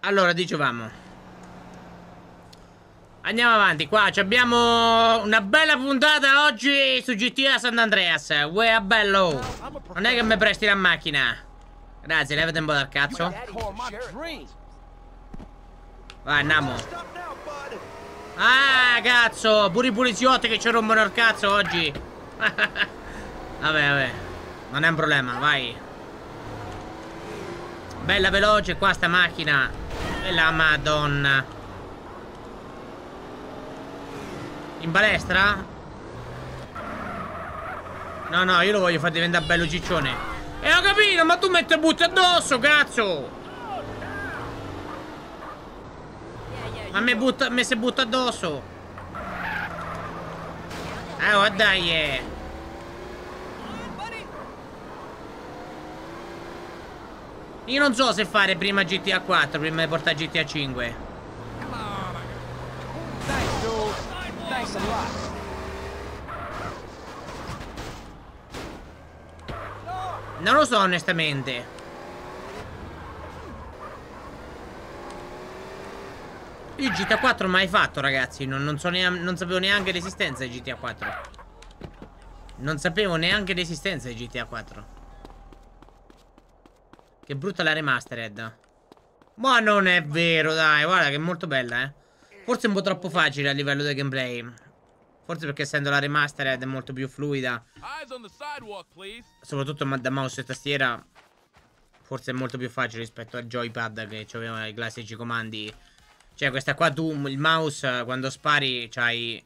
Allora, dicevamo. Andiamo avanti, qua abbiamo una bella puntata oggi su GTA San Andreas. Uè, bello. Non è che mi presti la macchina. Grazie, levate un po' dal cazzo. Vai, andiamo. Ah, cazzo, pure i poliziotti che ci rompono il cazzo oggi. vabbè, vabbè. Non è un problema, vai. Bella veloce qua sta macchina. E la madonna. In palestra? No, no, io lo voglio far diventare bello ciccione. E ho capito, ma tu metti butti addosso, cazzo! Ma me, butta, me si butta addosso. Eh, oh, dai, eh. Io non so se fare prima GTA 4 prima di portare GTA 5. Non lo so onestamente. Io GTA 4 mai fatto ragazzi Non, non, so non sapevo neanche l'esistenza di GTA 4 Non sapevo neanche l'esistenza di GTA 4 Che brutta la remastered. Ma non è vero dai Guarda che è molto bella eh. Forse un po' troppo facile a livello del gameplay. Forse perché essendo la remastered è molto più fluida. Soprattutto da mouse e tastiera Forse è molto più facile rispetto al joypad Che aveva i classici comandi. Cioè questa qua tu, il mouse, quando spari c'hai...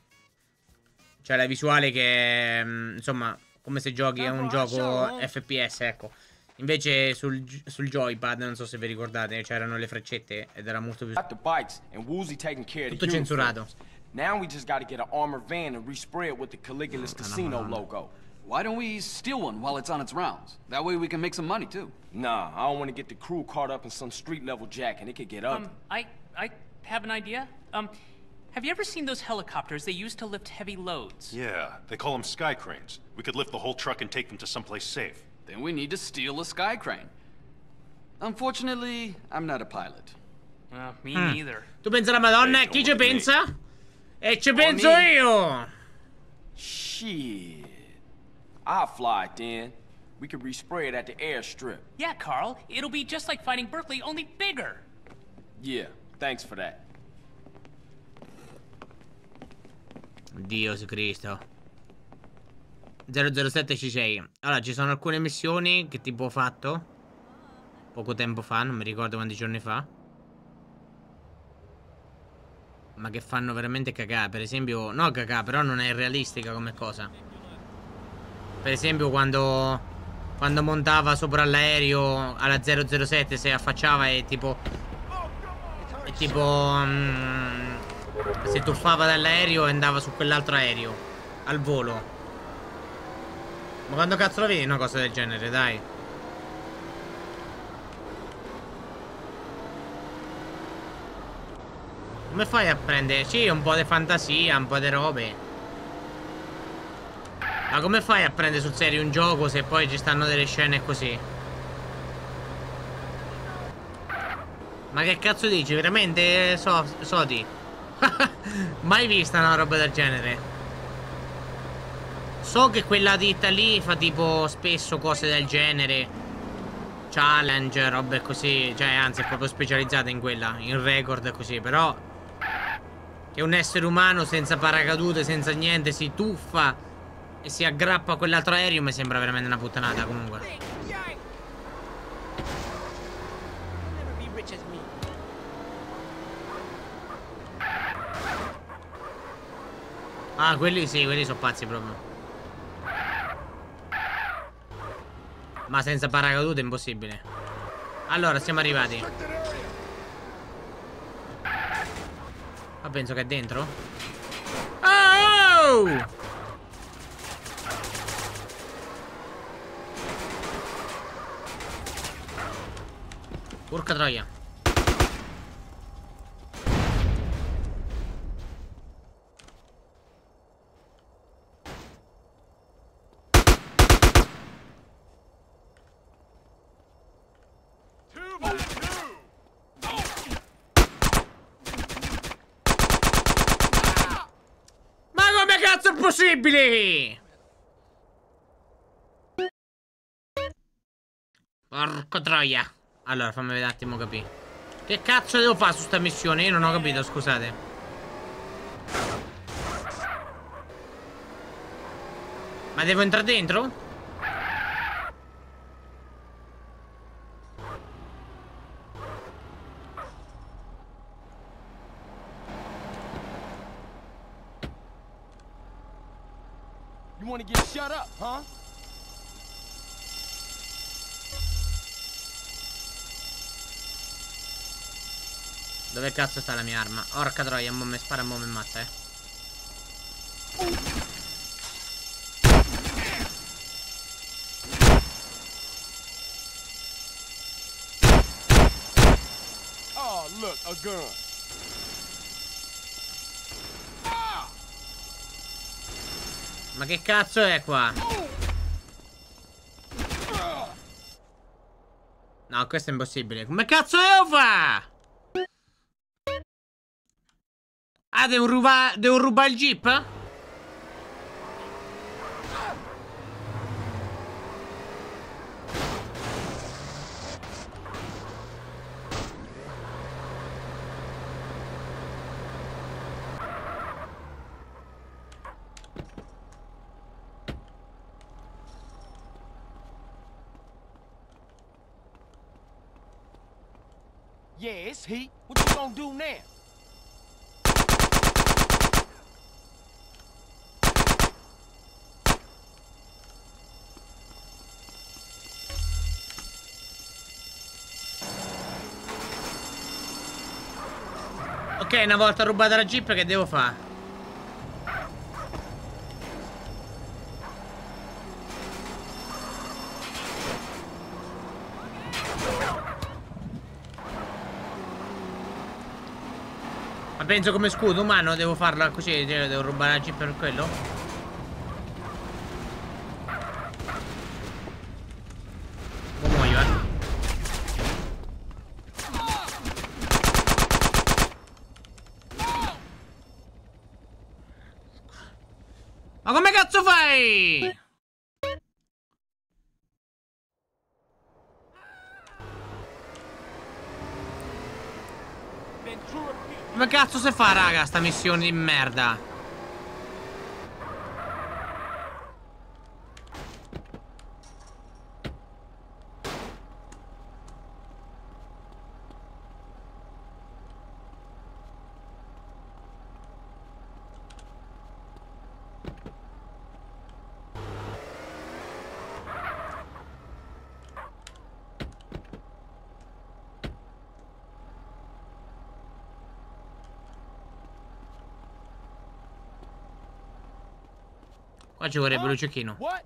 C'hai la visuale che... Mm, insomma, come se giochi a un gioco FPS, ecco. Invece sul, sul joypad, non so se vi ricordate, c'erano le freccette ed era molto più... Tutto censurato. Now we just gotta get an armored van and respray it with the Caligula's Casino logo. Why don't we steal one while it's on its rounds? That way we can make some money too. Nah, I don't want to get the crew caught up in some street level jack and it could get ugly. Um, I, I have an idea. Um, have you ever seen those helicopters they use to lift heavy loads? Yeah, they call them sky cranes. We could lift the whole truck and take them to someplace safe. Then we need to steal a sky crane. Unfortunately, I'm not a pilot. Uh, me hmm. neither. Tu pensa la Madonna e chi ci pensa? E ci penso io! Shit. I'll fly it then. We could respray it at the airstrip. Yeah, Carl. It'll be just like fighting Berkeley, only bigger. Yeah, Thanks for that. Dio su Cristo. 007 C6. Allora, ci sono alcune missioni che tipo ho fatto. Poco tempo fa, non mi ricordo quanti giorni fa. Ma che fanno veramente cagare. Per esempio, no cagare, però non è realistica come cosa. Per esempio, quando... Quando montava sopra l'aereo alla 007 si affacciava e tipo tipo um, si tuffava dall'aereo e andava su quell'altro aereo al volo. Ma quando cazzo lo vedi una cosa del genere, dai? Come fai a prendere? Sì, un po' di fantasia, un po' di robe. Ma come fai a prendere sul serio un gioco se poi ci stanno delle scene così? Ma che cazzo dici? Veramente so, Soti? Mai vista una roba del genere. So che quella ditta lì fa tipo spesso cose del genere. Challenge, robe così. Cioè, anzi, è proprio specializzata in quella. In record così. Però. Che un essere umano senza paracadute, senza niente, si tuffa e si aggrappa a quell'altro aereo mi sembra veramente una puttanata comunque. Ah, quelli sì, quelli sono pazzi proprio. Ma senza paracadute è impossibile. Allora, siamo arrivati. Ma penso che è dentro. Oh! Porca troia. Possibile? Porco troia. Allora, fammi vedere un attimo capire. Che cazzo devo fare su sta missione? Io non ho capito, scusate. Ma devo entrare dentro? You wanna get shut up, huh? Dove cazzo sta la mia arma? Orca troia, mo me spara, mo me ammazza, eh. Oh, look, a gun. Ma che cazzo è qua? No, questo è impossibile. Come cazzo devo fare? Ah, devo rubare. Devo rubare il jeep? Yeah, it's heat. What you gonna do now? Una volta rubata la jeep, che devo fare? Ma penso come scudo umano devo farla così, cioè, devo rubare la jeep per quello? O muoio, eh. Ma come cazzo fai? Come cazzo si fa, raga, sta missione di merda? Qua ci vorrebbe un cecchino. What?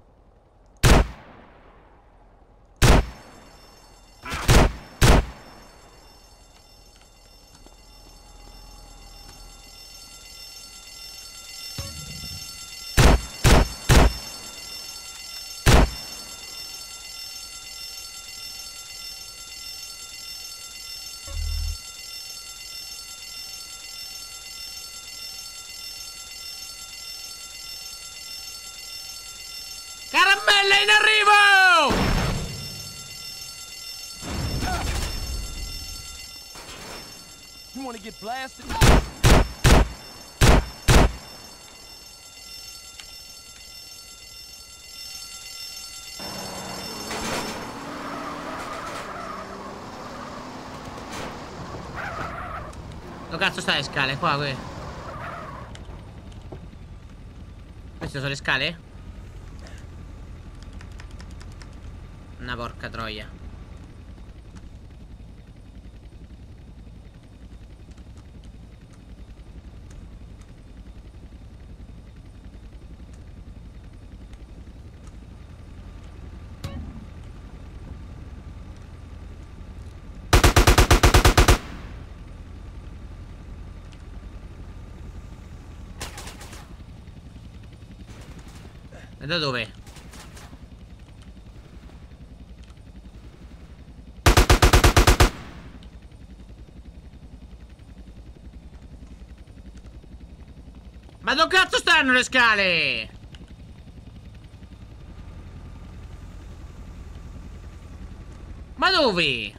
In arrivo! You wanna get blasted? Dove cazzo sta le scale? Qua, qui. Queste sono le scale? Una porca troia. Da dove? Ma dove cazzo stanno le scale? Ma dove?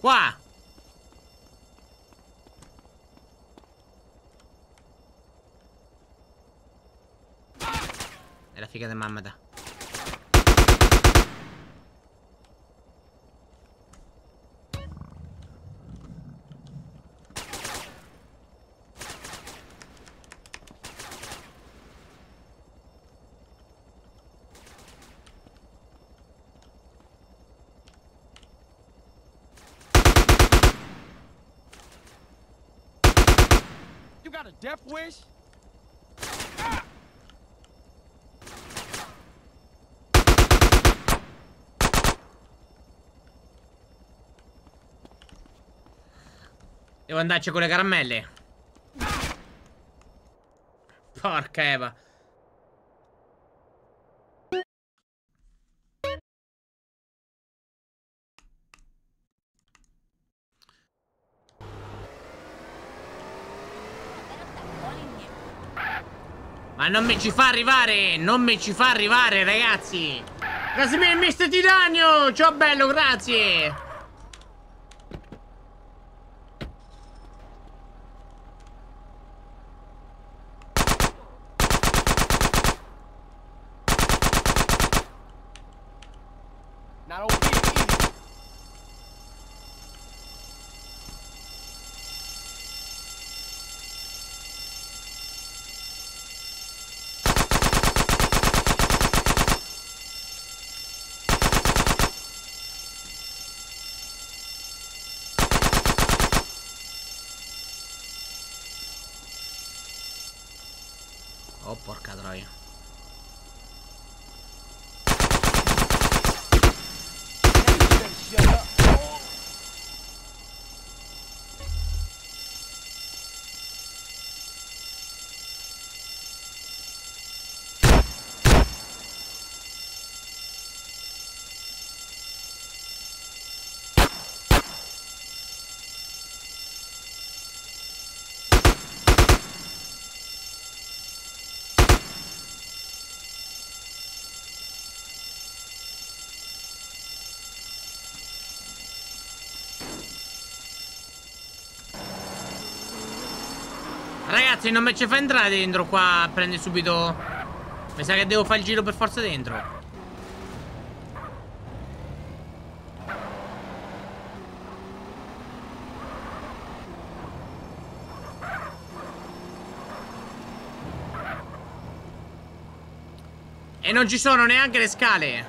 Qua! È la figa di mamma da. You got a death wish? Devo andarci con le caramelle. Porca Eva. Ma non mi ci fa arrivare! Non mi ci fa arrivare, ragazzi! Grazie mille, Mr. Titanio! Ciao bello, grazie! Oh, porca troia. Ragazzi, non mi ci fa entrare dentro qua. Prendi subito. Mi sa che devo fare il giro per forza dentro. E non ci sono neanche le scale.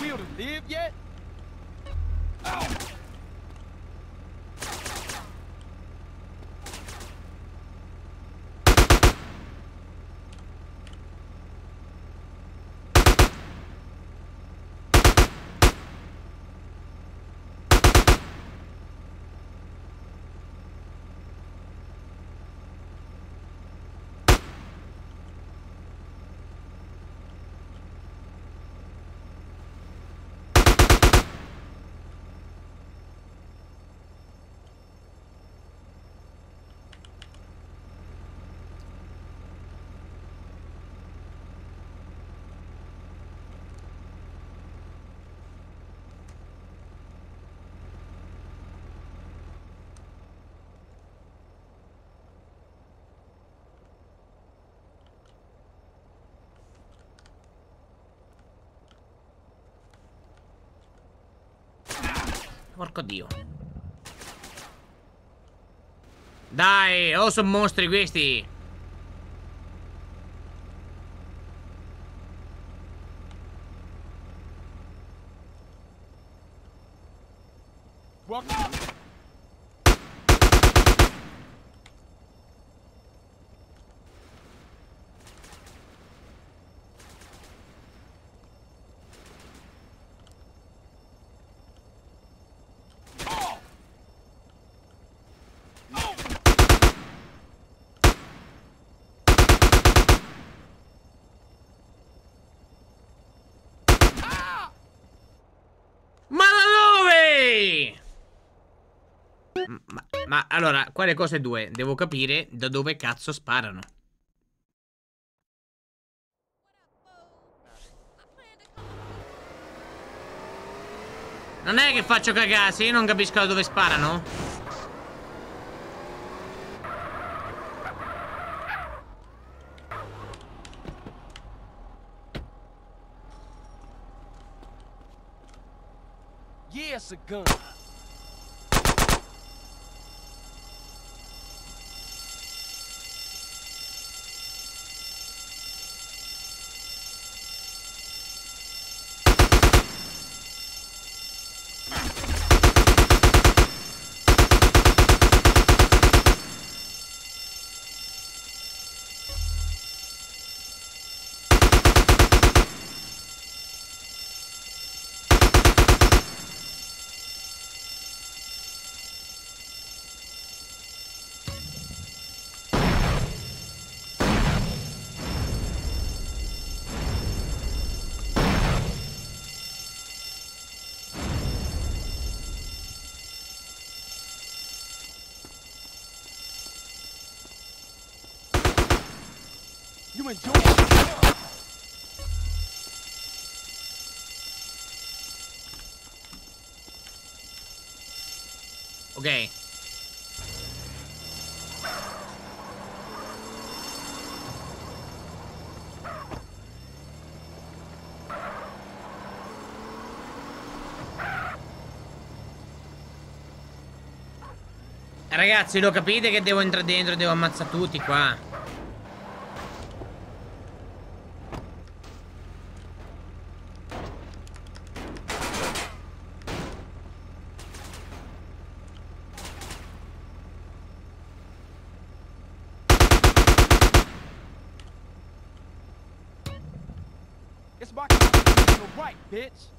Will to live yet? Porco dio. Dai, oh, sono mostri questi. Ma allora, quale cose due? Devo capire da dove cazzo sparano. Non è che faccio cagare, se io non capisco da dove sparano. It's a gun. Ok. Ragazzi, lo capite che devo entrare dentro e devo ammazzare tutti qua? It's my constitutional right, bitch.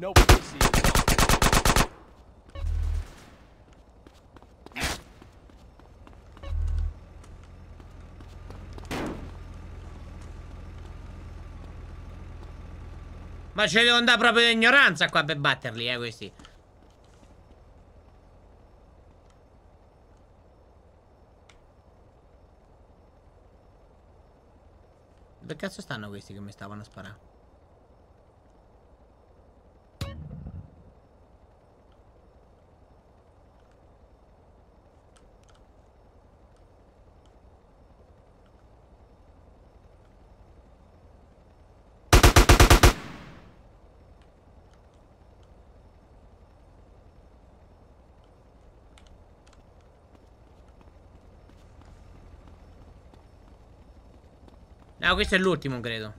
No pussy. Ma ce devo andare proprio di ignoranza qua per batterli, eh, questi. Dove cazzo stanno questi che mi stavano a sparare? No, questo è l'ultimo, credo.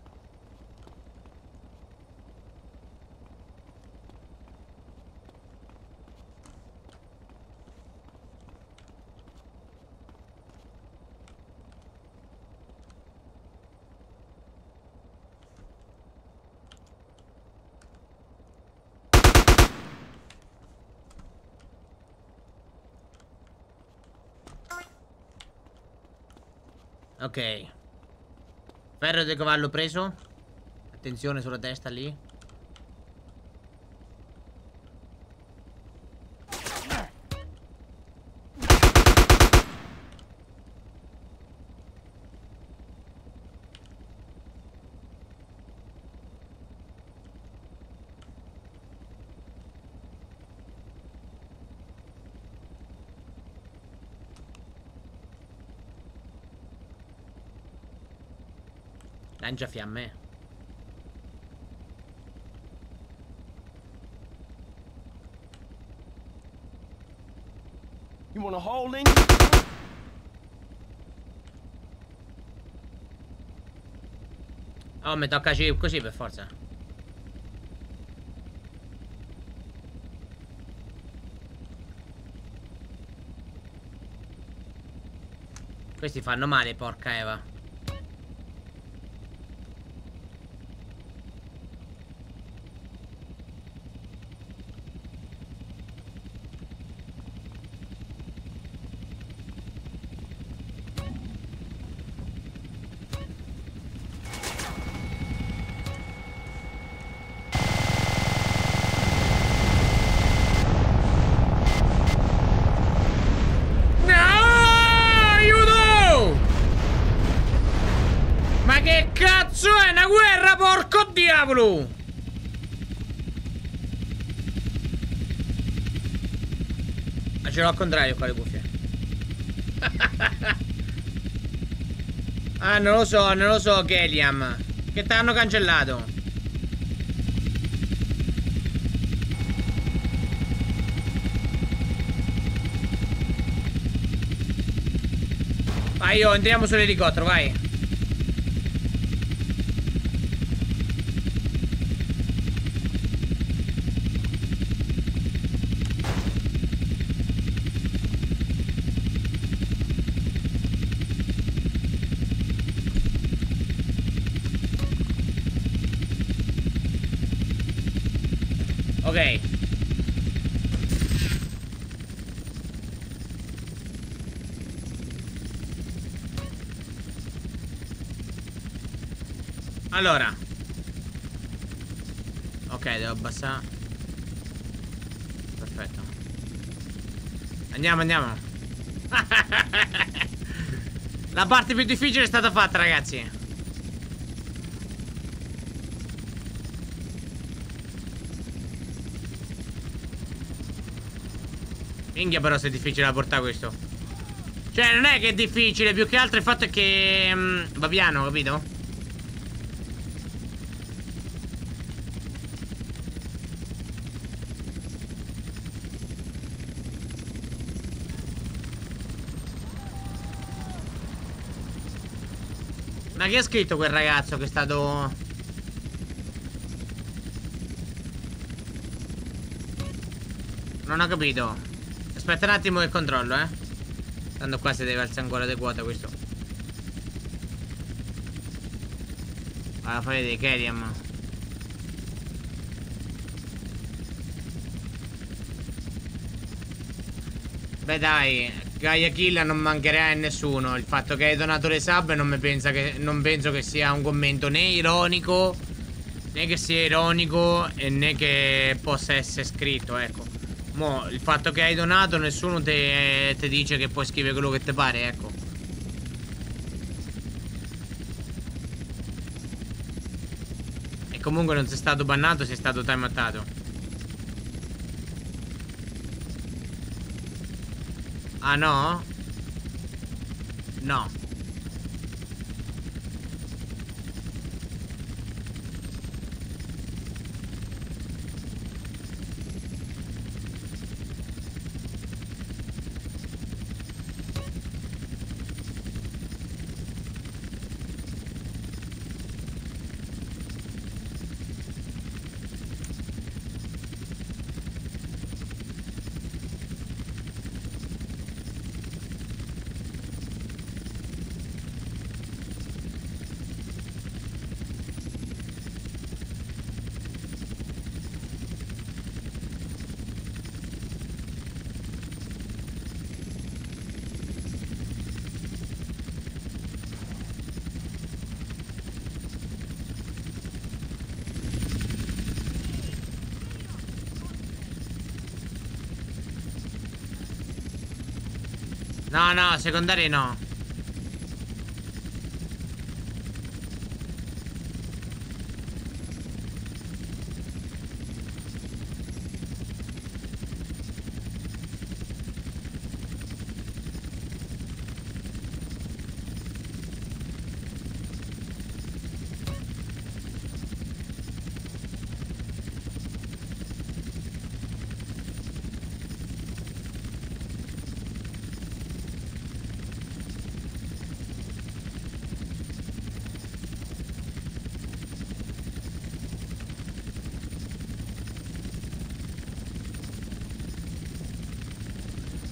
Ok. Ferro del cavallo preso. Attenzione sulla testa lì. Mangiafiamme. You want a holding? Oh, mi tocca così per forza. Questi fanno male, porca Eva. Ce l'ho al contrario qua le cuffie. ah, non lo so, non lo so, Kelliam. Che t'hanno cancellato. Vai, io, entriamo sull'elicottero, vai. Ok. Allora. Ok, devo abbassare. Perfetto. Andiamo, andiamo. La parte più difficile è stata fatta, ragazzi. Minchia però se è difficile da portare questo Cioè non è che è difficile Più che altro il fatto è che mm, Va piano capito? Ma che ha scritto quel ragazzo che è stato Non ho capito Aspetta un attimo che controllo, eh. Tanto qua si deve alzare ancora di quota questo. Allora, fai vedere Keriam. Beh dai, Gaia Kill non mancherà a nessuno. Il fatto che hai donato le sub non, che, non penso che sia un commento né ironico, né che sia ironico e né che possa essere scritto, ecco. Mo, il fatto che hai donato nessuno ti dice che puoi scrivere quello che ti pare, ecco. E comunque non sei stato bannato, sei stato timemattato. Ah no? No. No, no, secondari no.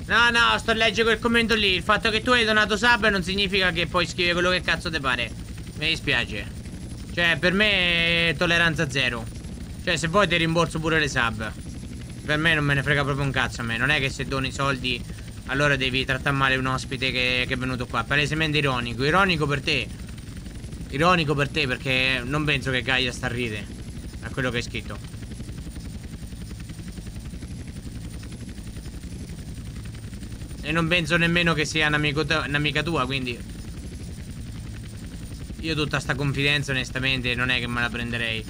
No, no, sto leggendo quel commento lì. Il fatto che tu hai donato sub non significa che puoi scrivere quello che cazzo ti pare. Mi dispiace. Cioè, per me è tolleranza zero. Cioè, se vuoi ti rimborso pure le sub. Per me non me ne frega proprio un cazzo a me. Non è che se doni soldi, allora devi trattare male un ospite che, che è venuto qua. Palesemente ironico. Ironico per te. Ironico per te, perché non penso che Gaia sta a ride. A quello che hai scritto. E non penso nemmeno che sia un'amica tua, quindi... Io tutta sta confidenza onestamente non è che me la prenderei.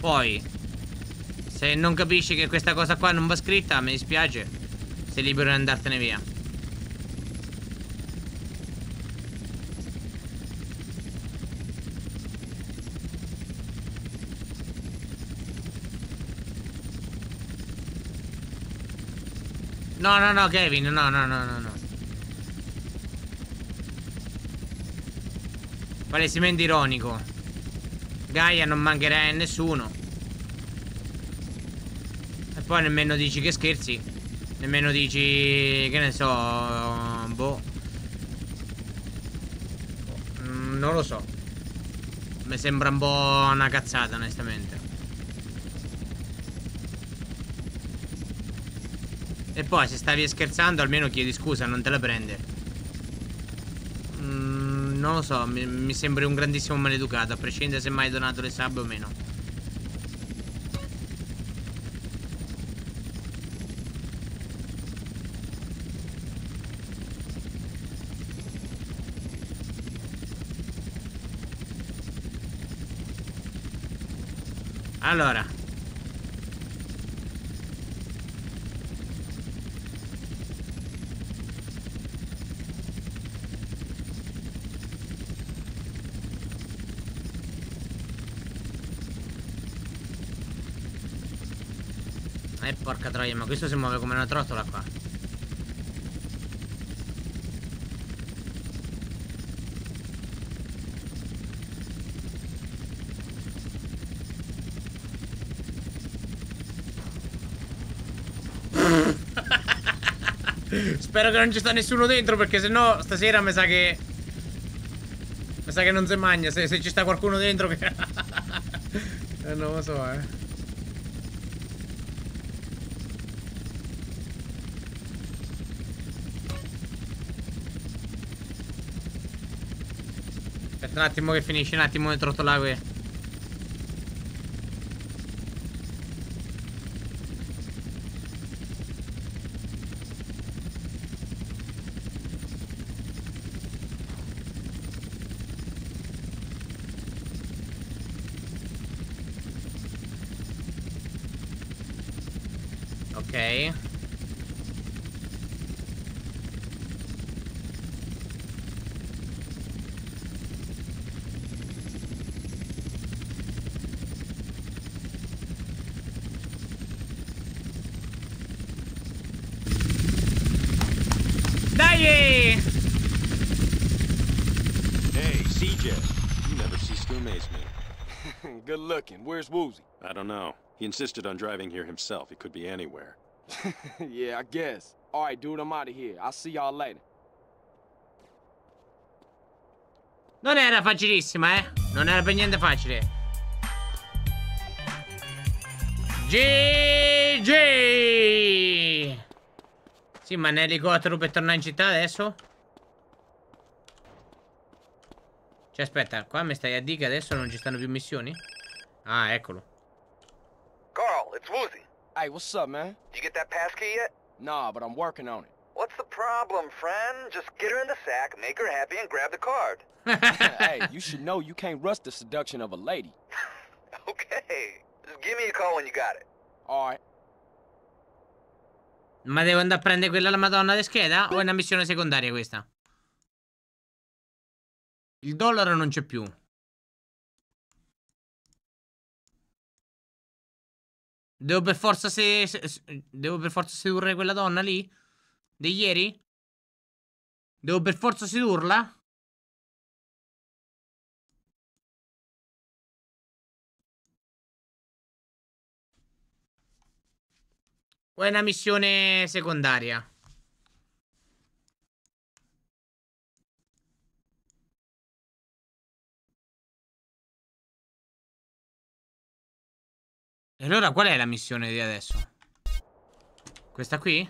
Poi, se non capisci che questa cosa qua non va scritta, mi dispiace. Sei libero di andartene via. No, no, no, Kevin, no, no, no, no, no. Palesemente ironico. Gaia non mancherà a nessuno. E poi nemmeno dici che scherzi. Nemmeno dici, che ne so, boh. Mm, non lo so. Mi sembra un po' una cazzata, onestamente. E poi se stavi scherzando almeno chiedi scusa, non te la prende. Mm, non lo so, mi, mi sembri un grandissimo maleducato, a prescindere se mai hai donato le sub o meno. Allora Eh porca troia ma questo si muove come una trottola qua. Spero che non ci sta nessuno dentro perché sennò stasera mi sa che Mi sa che non si mangia. Se, se ci sta qualcuno dentro che eh, Non lo so eh Aspetta un attimo che finisce un attimo di trottolare qui. Ok. Dai! Hey, CJ. You never cease to amaze me. Good looking. Where's Woozy? I don't know. He insisted on driving here himself. He could be anywhere. yeah, I guess. All right, dude, I'm out of here. I'll see y'all later. Non era facilissima, eh? Non era per niente facile. GG! Sì, ma un elicottero per tornare in città adesso? Cioè, aspetta, qua mi stai a dire che adesso non ci stanno più missioni? Ah, eccolo. Carl, it's Woozy. Hey, what's up, man? Did you get that passkey yet? Nah, but I'm working on it. What's the problem, friend? Just get her in the sack, make her happy, and grab the card. hey, you should know you can't rush the seduction of a lady. okay. Just give me a call when you got it. All right. Ma devo andare a prendere quella la madonna di scheda? O è una missione secondaria questa? Il dollaro non c'è più. Devo per forza se, se, se, Devo per forza sedurre quella donna lì? Di ieri? Devo per forza sedurla? O è una missione secondaria? E allora qual è la missione di adesso? Questa qui?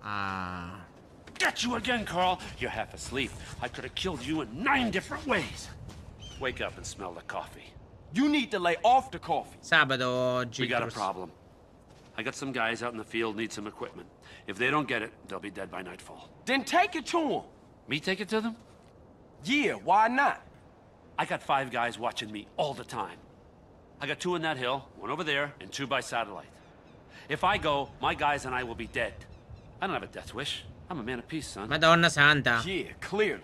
Ah. Got you again, Carl. You're half asleep. I could have killed you in nine different ways. Wake up and smell the coffee. You need to lay off the coffee. Sabato We got a problem. I got some guys out in the field need some equipment. If they don't get it, they'll be dead by nightfall. Then take it to him. Me take it to them? Yeah, why not? I got five guys watching me all the time. I got two in that hill, one over there, and two by satellite. If I go, my guys and I will be dead. I don't have a death wish. I'm a man of peace, son. Madonna santa. Yeah, clearly.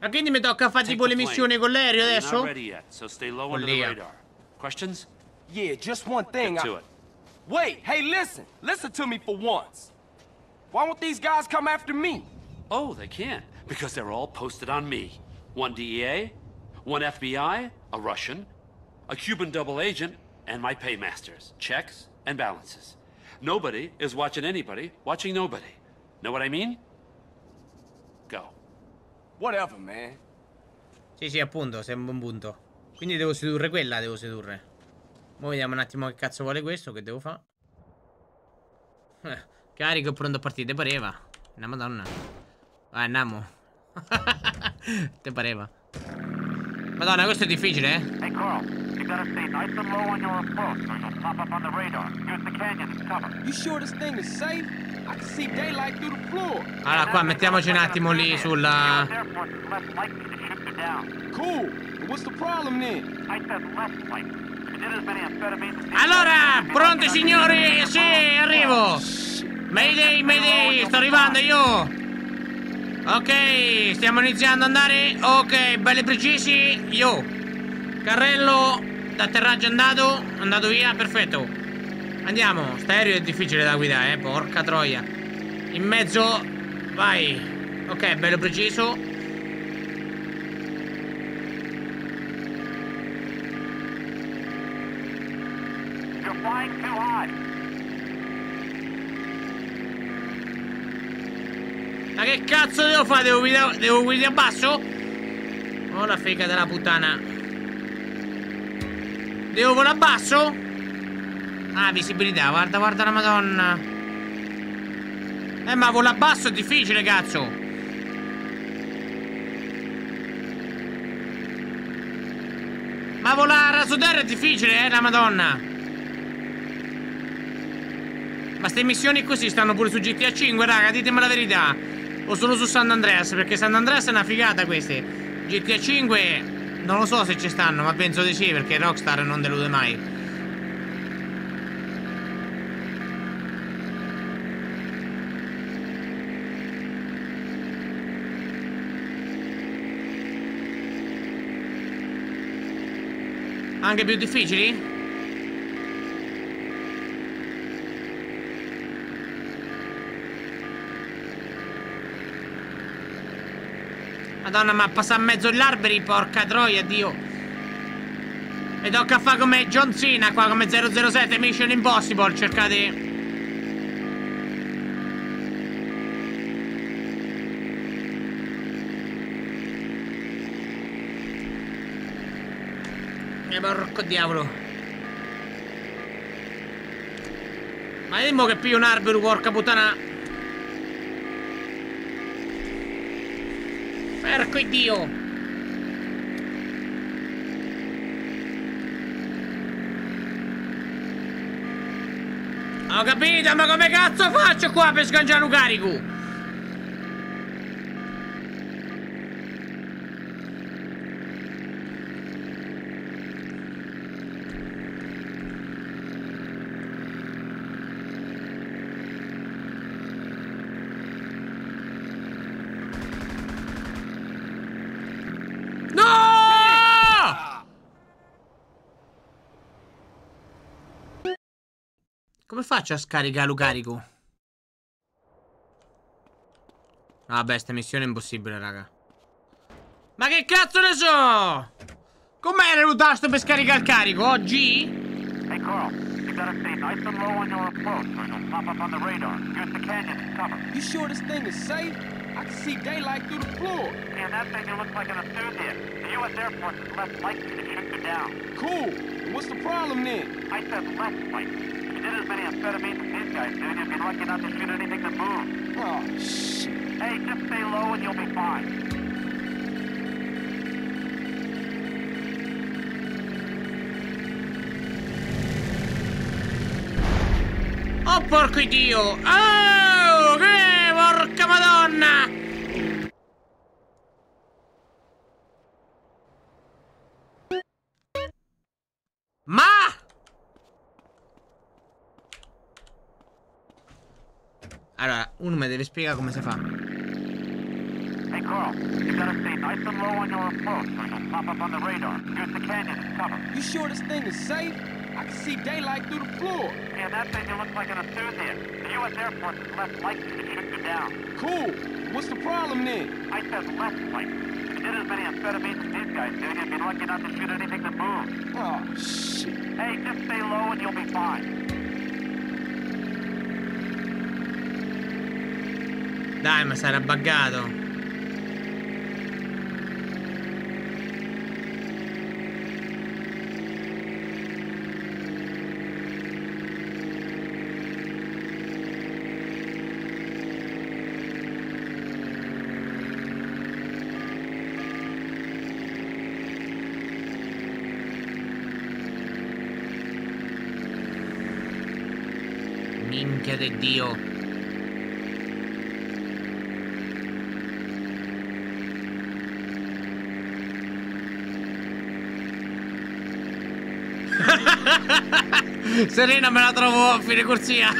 Ma quindi mi tocca fare Take tipo le the missioni plane. con l'aereo You're adesso? not ready yet, so stay low under the radar. Questions? Yeah, just one thing. Get I- to it. Wait, hey, listen. Listen to me for once. Why won't these guys come after me? Oh, they can't, because they're all posted on me. One DEA, one FBI, a Russian, a Cuban double agent, and my paymasters. Checks and balances. Nobody is watching anybody, watching nobody. Know what I mean? Go. Whatever, man. Sì, sì, appunto, sei un buon punto. Quindi devo sedurre quella, devo sedurre. Ora vediamo un attimo che cazzo vuole questo, che devo fare. Eh, carico pronto a partire, te pareva. Una madonna. Ah, andiamo. te pareva. Madonna, questo è difficile, eh? Hey, Carl, you gotta stay nice and low on your approach or you'll pop up on the radar. Use the canyon as cover. You sure this thing is safe? I can see daylight through the floor. Allora, qua mettiamoci un attimo lì sulla... Cool. What's the problem then? I said less likely. Allora, pronti signori? Sì, arrivo. Mayday, Mayday, sto arrivando io. Ok, stiamo iniziando ad andare. Ok, belli precisi. Io. Carrello d'atterraggio andato. Andato via, perfetto. Andiamo. Sta aereo è difficile da guidare, eh. Porca troia. In mezzo. Vai. Ok, bello preciso. You're flying too high. Ma che cazzo devo fare? Devo guidare, devo guidare basso? Oh la figa della puttana. Devo volare basso? Ah, visibilità, guarda, guarda la madonna. Eh, ma volare basso è difficile, cazzo. Ma volare a terra è difficile, eh, la madonna. Ma ste missioni così stanno pure su GTA 5, raga, ditemi la verità. O solo su San Andreas, perché San Andreas è una figata queste. GTA 5 non lo so se ci stanno, ma penso di sì, perché Rockstar non delude mai. Anche più difficili? Madonna, ma passa a mezzo gli alberi, porca troia, Dio. Mi tocca fare come John Cena qua, come 007 Mission Impossible, cercate... E porco diavolo. Ma dimmo che piglio un albero, porca puttana. Porco Dio! Ho capito, ma come cazzo faccio qua per sganciare un carico? No! Come faccio a scaricare lo carico? Vabbè, sta missione è impossibile, raga. Ma che cazzo ne so? Com'era il tasto per scaricare il carico? Oggi? Hey, Carl, you gotta stay nice and low on your approach or you'll pop up on the radar. Use the canyon as cover. You sure this thing is safe? I can see daylight through the floor. Yeah, that thing you look like an enthusiast. The U.S. Air Force is less likely to shoot you down. Cool. What's the problem then? I said less likely. As many amphetamines as these guys did, you'd be lucky not to shoot anything that moves. Oh, shit. Hey, just stay low and you'll be fine. Oh porco dio! Oh! Che porca madonna! Allora, uno spiegare come si fa. Hey, Carl, you gotta stay nice and low on your approach or you'll pop up on the radar. Use the canyon as cover. You sure this thing is safe? I can see daylight through the floor. Yeah, that thing you look like an enthusiast. The U.S. Air Force is less likely to shoot you down. Cool. What's the problem then? I said less likely. If you did as many amphetamines as these guys did, you'd be lucky not to shoot anything that moves. Oh, shit. Hey, just stay low and you'll be fine. Dai, ma sarà buggato. Minchia di Dio. Serena me la trovo a fine corsia.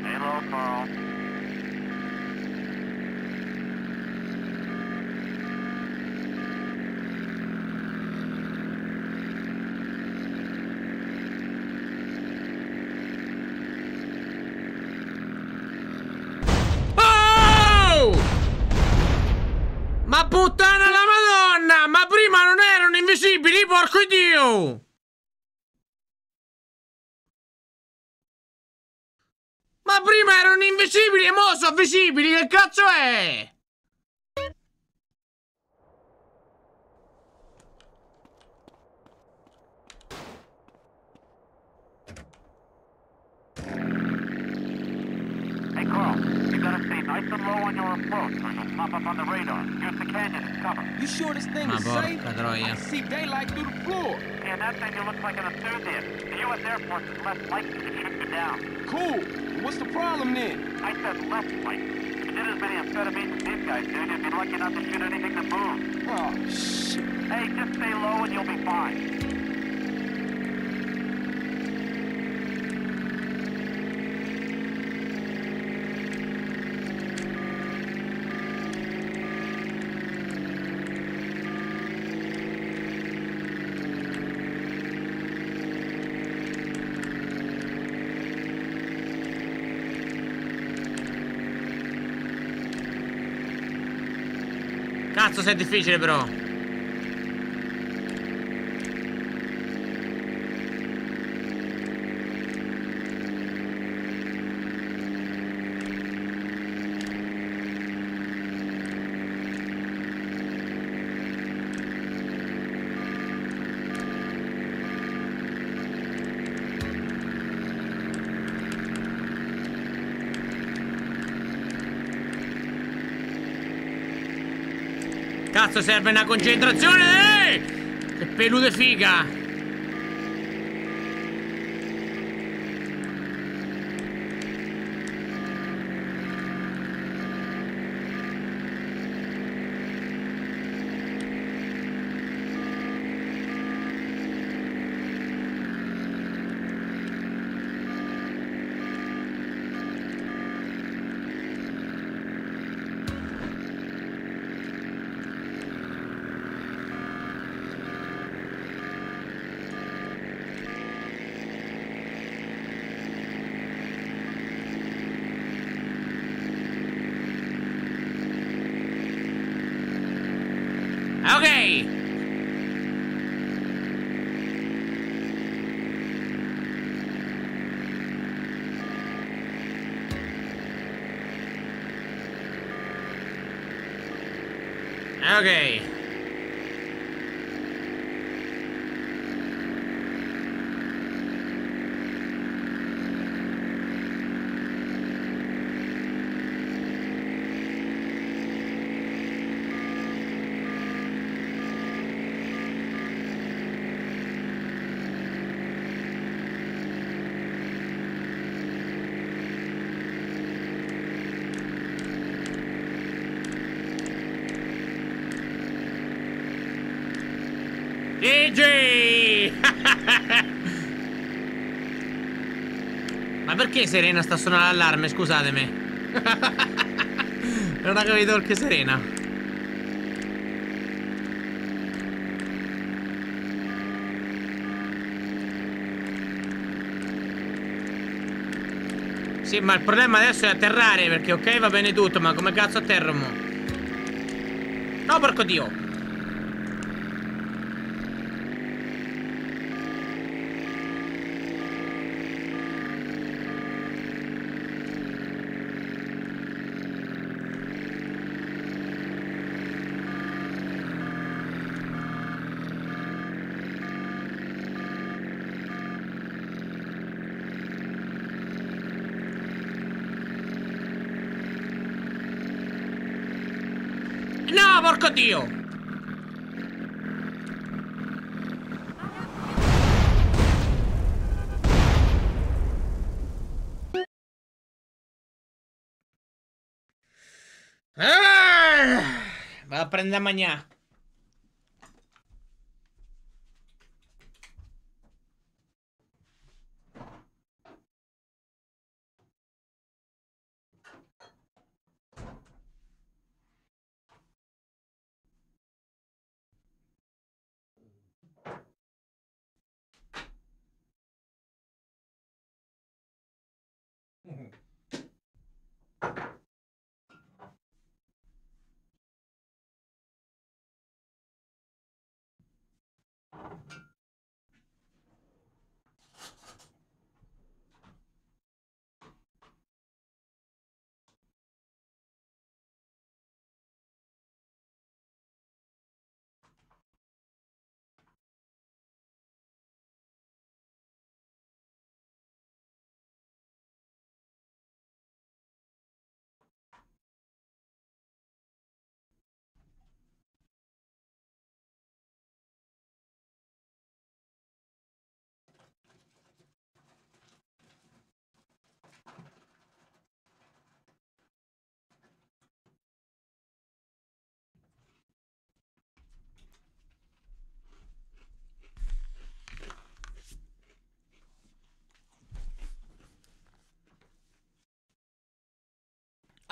Stay low, Carl. Oh! Ma puttana la madonna! Ma prima non erano invisibili, porco dio! Ma prima erano invisibili e mo sono visibili, che cazzo è? Is safe? porca. I see daylight through the floor. Yeah, that thing you look like an enthusiast. The U.S. Air Force is less likely to shoot you down. Cool. What's the problem then? I said less likely. If you did as many amphetamines as these guys did, you'd be lucky not to shoot anything that moves. Oh, shit. Hey, just stay low and you'll be fine. Cazzo, se è difficile però. Cazzo, serve una concentrazione! Eh! Che pelude figa! Perché Serena sta suonando l'allarme? Scusatemi. non ho capito perché Serena. Sì, ma il problema adesso è atterrare, perché ok va bene tutto, ma come cazzo atterro mo? No, porco dio! No, porco dio! Ah! Vado a prendere a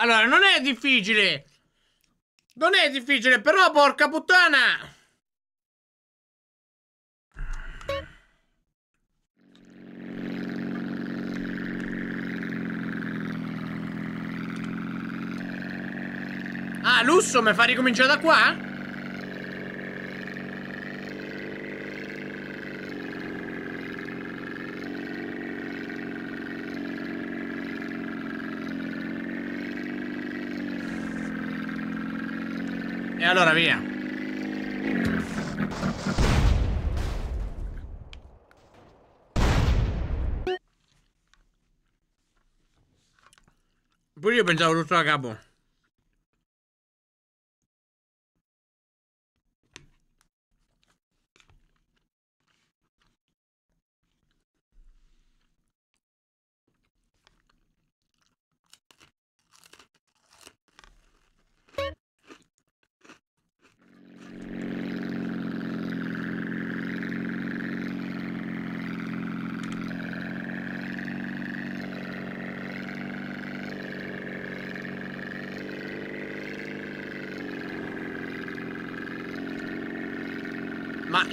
Allora, non è difficile. Non è difficile, però porca puttana. Ah, Lusso, mi fa ricominciare da qua? E allora via. Pure io pensavo tutto da capo.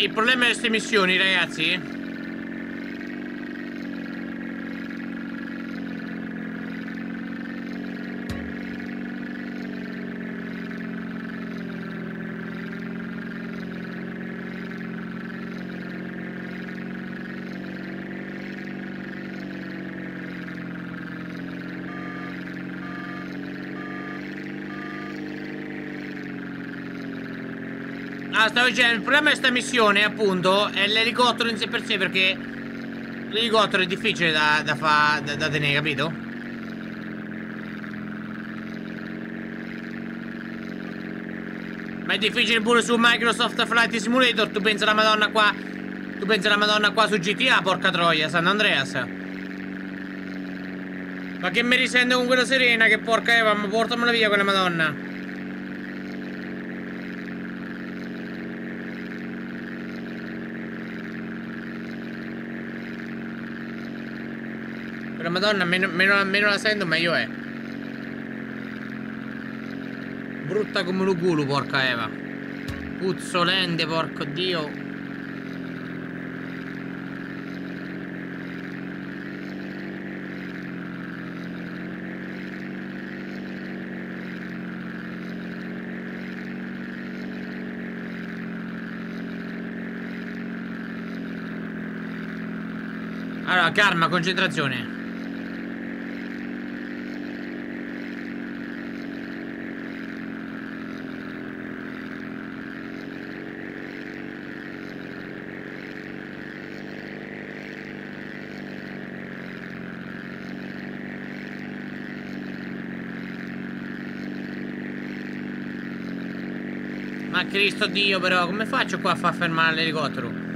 Il problema di queste missioni, ragazzi? Stavo dicendo, il problema di sta missione, appunto, è l'elicottero in sé per sé, perché l'elicottero è difficile da, da, fa, da, da tenere, capito? Ma è difficile pure su Microsoft Flight Simulator, tu pensi alla madonna qua... Tu pensi alla madonna qua su GTA, porca troia, San Andreas. Ma che mi risente con quella serena, che porca Eva, ma portamela via quella madonna. Quella madonna, meno, meno, meno la sento, meglio è. Brutta come lo culo, porca Eva. Puzzolente, porco dio. Allora, calma, concentrazione. Ma Cristo Dio però, come faccio qua a far fermare l'elicottero?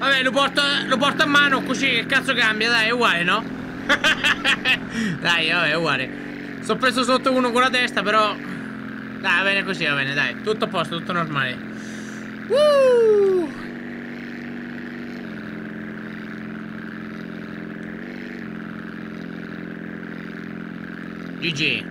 Vabbè, lo porto, lo porto a mano così che cazzo cambia, dai, è uguale, no? dai, vabbè, è uguale. Sono preso sotto uno con la testa, però... Dai, va bene così, va bene, dai. Tutto a posto, tutto normale. Uh! GG.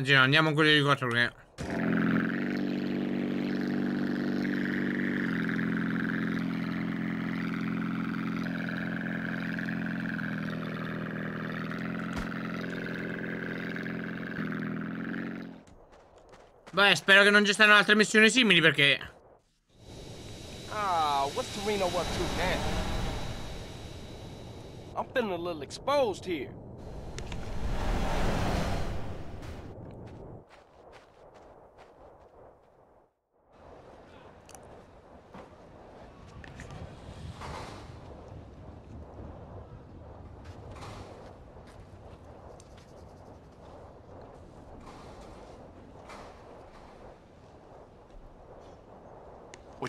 Anzi no, andiamo con quelli di 4 che... Beh, spero che non ci stiano altre missioni simili perché... Ah, what's Torino up to now? I'm feeling a little exposed here.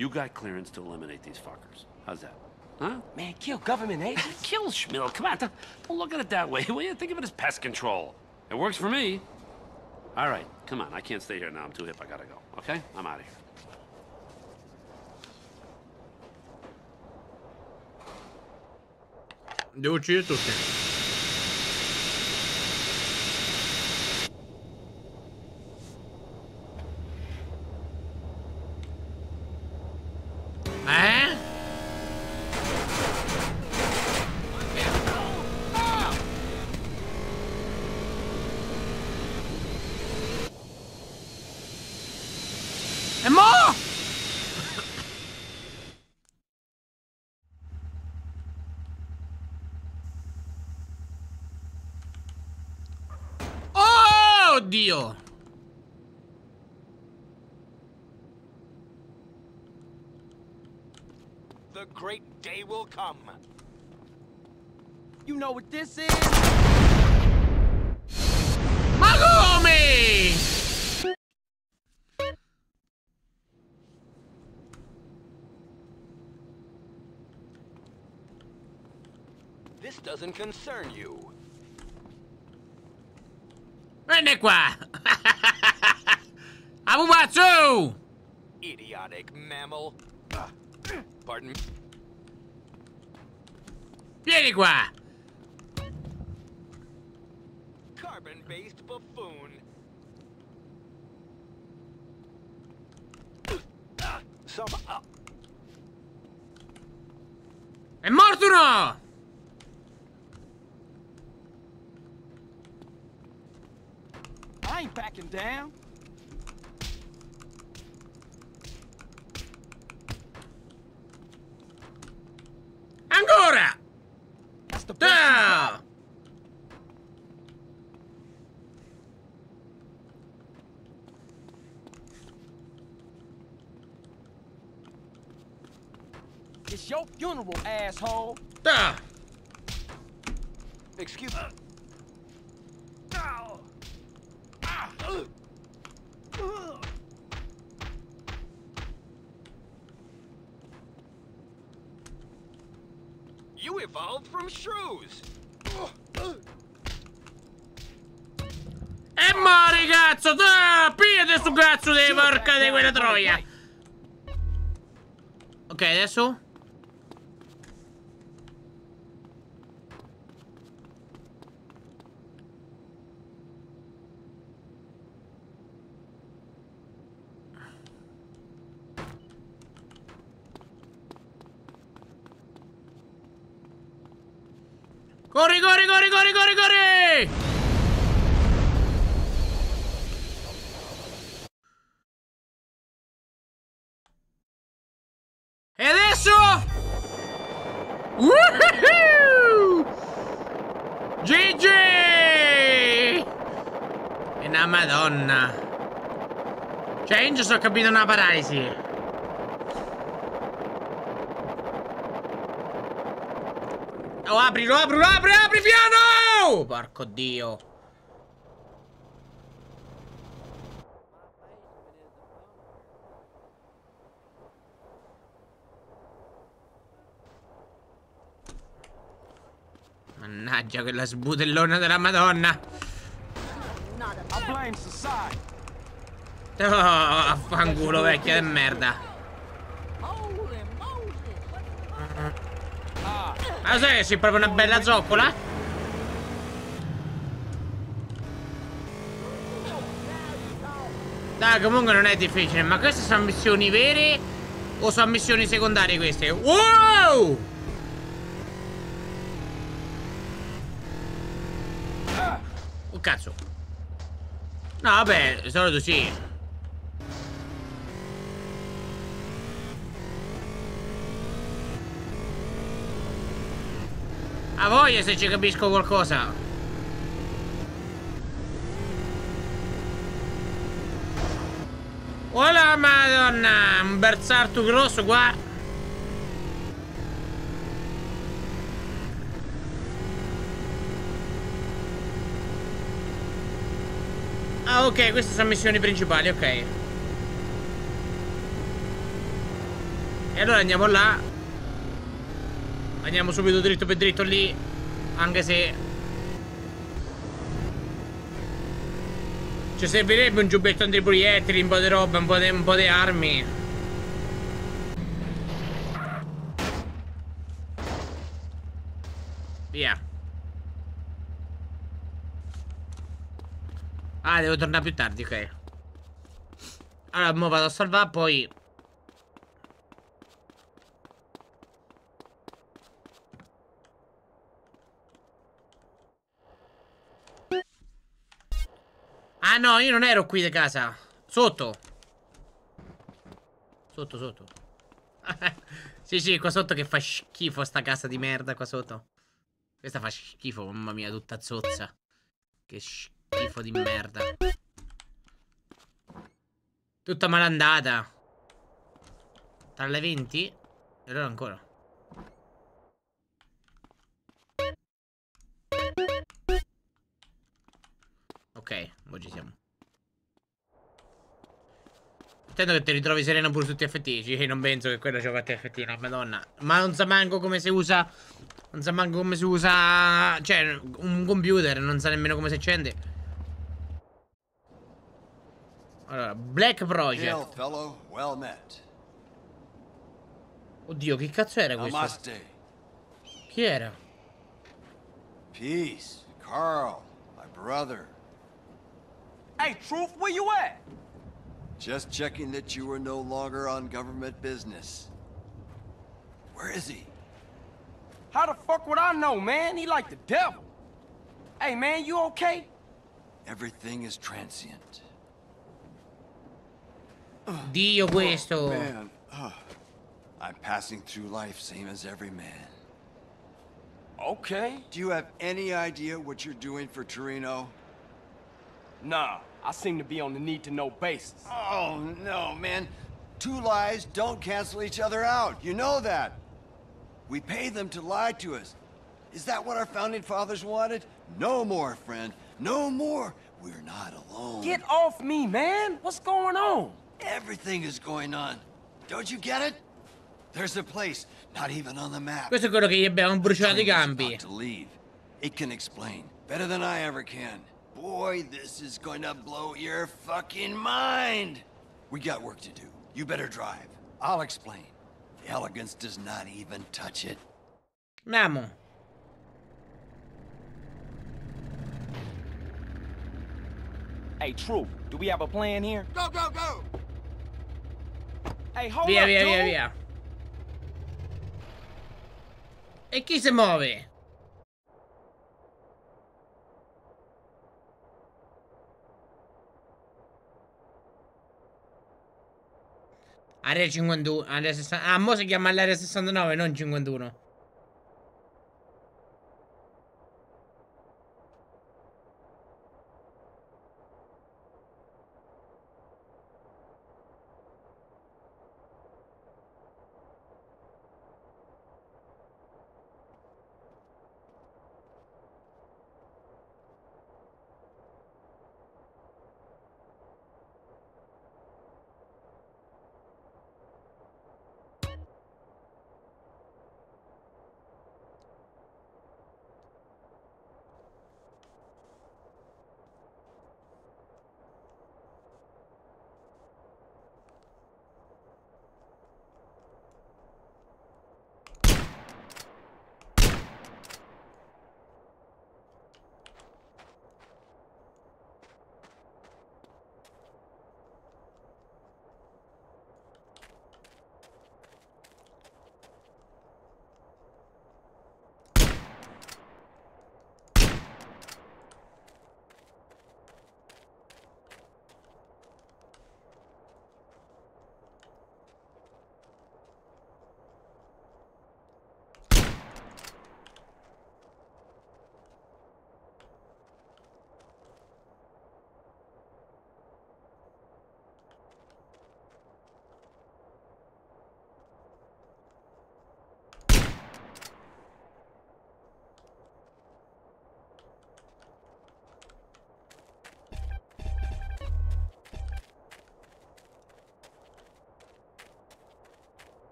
You got clearance to eliminate these fuckers. How's that? Huh? Man, kill government agents. kill Schmill. Come on, don't, look at it that way, will you? Think of it as pest control. It works for me. All right, come on. I can't stay here now. I'm too hip. I gotta go. Okay? I'm out of here. Devo uccidere tutti. The great day will come. You know what this is? Ma come? This doesn't concern you. Vieni qua! A pupazzo! Idiotic mammal. Pardon? Vieni qua! Carbon-based buffoon. Some up. È morto uno! I ain't backing down. Ancora! That's the. Ah! It's your funeral, asshole. Ah! Excuse me. Shrews. E mori cazzo! Da! Pigliate sto cazzo di porca di quella troia! Ok, adesso? Corri, corri, corri, corri, corri, corri! E adesso? Woohoo! GG! E una madonna. Change, so ho capito una paralisi. Oh, aprilo, aprilo, apri, apri, piano! Porco dio. Mannaggia quella sbutellona della madonna. Oh, affanculo vecchia di merda. Ma sai che sei proprio una bella zoccola? Dai, comunque non è difficile, ma queste sono missioni vere o sono missioni secondarie queste? Wow! Oh cazzo. No, vabbè, di solito sì. A voglia se ci capisco qualcosa. Oh la madonna, un bersarto grosso qua. Ah ok, queste sono missioni principali, ok. E allora andiamo là. Andiamo subito dritto per dritto lì. Anche se... Ci servirebbe un giubbetto antiproiettili, un po' di roba, un po' di, un po' di armi. Via. Ah, devo tornare più tardi, ok. Allora, mo vado a salvare, poi... no, io non ero qui di casa. Sotto. Sotto, sotto. sì, sì, qua sotto che fa schifo sta casa di merda qua sotto. Questa fa schifo, mamma mia, tutta zozza. Che schifo di merda. Tutta malandata. Tra le 20? E allora ancora. Ok, oggi siamo. Intendo che ti ritrovi sereno pure su TFT. Sì, non penso che quello gioca a TFT, no, madonna. Ma non sa manco come si usa. Non sa manco come si usa. Cioè, un computer, non sa nemmeno come si accende. Allora, Black Project. Hail, fellow. Well met. Oddio, che cazzo era questo? Namaste. Chi era? Peace. Carl, my brother. Hey, Truth, where you at? Just checking that you were no longer on government business. Where is he? How the fuck would I know, man? He like the devil. Hey, man, you okay? Everything is transient. Dio questo. Man, ah, I'm passing through life same as every man. Okay. Do you have any idea what you're doing for Torino? Nah, I seem to be on the need-to-know basis. Oh, no, man. Two lies don't cancel each other out. You know that. We pay them to lie to us. Is that what our founding fathers wanted? No more, friend. No more. We're not alone. Get off me, man! What's going on? Everything is going on. Don't you get it? There's a place, not even on the map. Questo è quello che gli abbiamo bruciato i Train is campi. about to leave. It can explain better than I ever can. Boy, this is going to blow your fucking mind. We got work to do. You better drive. I'll explain. The elegance does not even touch it. Andiamo. Hey, Truth, do we have a plan here? Go, go, go! Hey, hold Via, up, via, via, dude. via. E chi si muove? Area 51, area 60. Ah, mo si chiama l'area 69, non 51.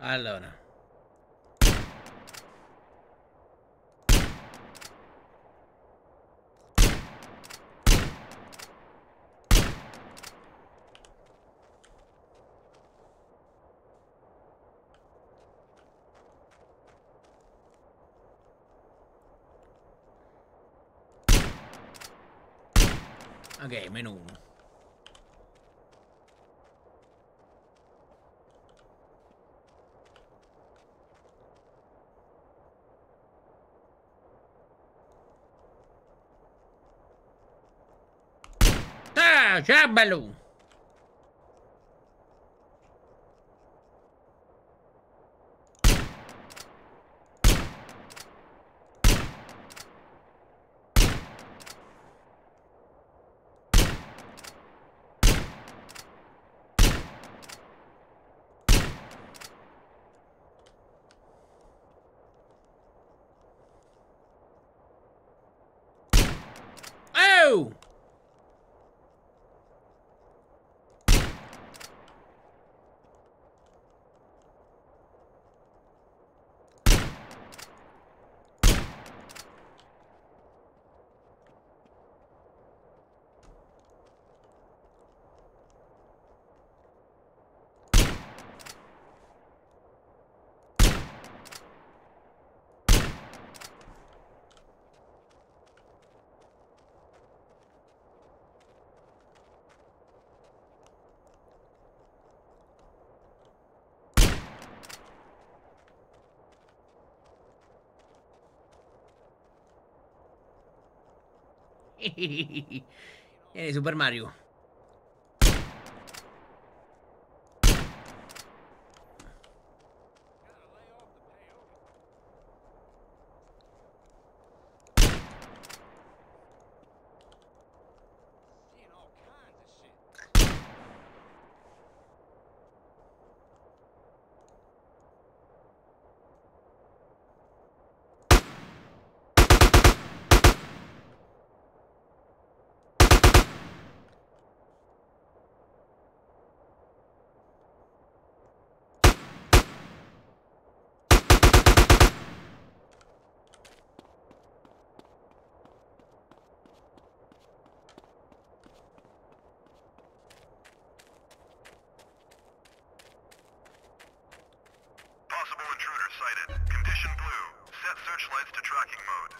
Allora. Ok, meno uno. Ah, ciao bello! en el Super Mario. Searchlights to tracking mode.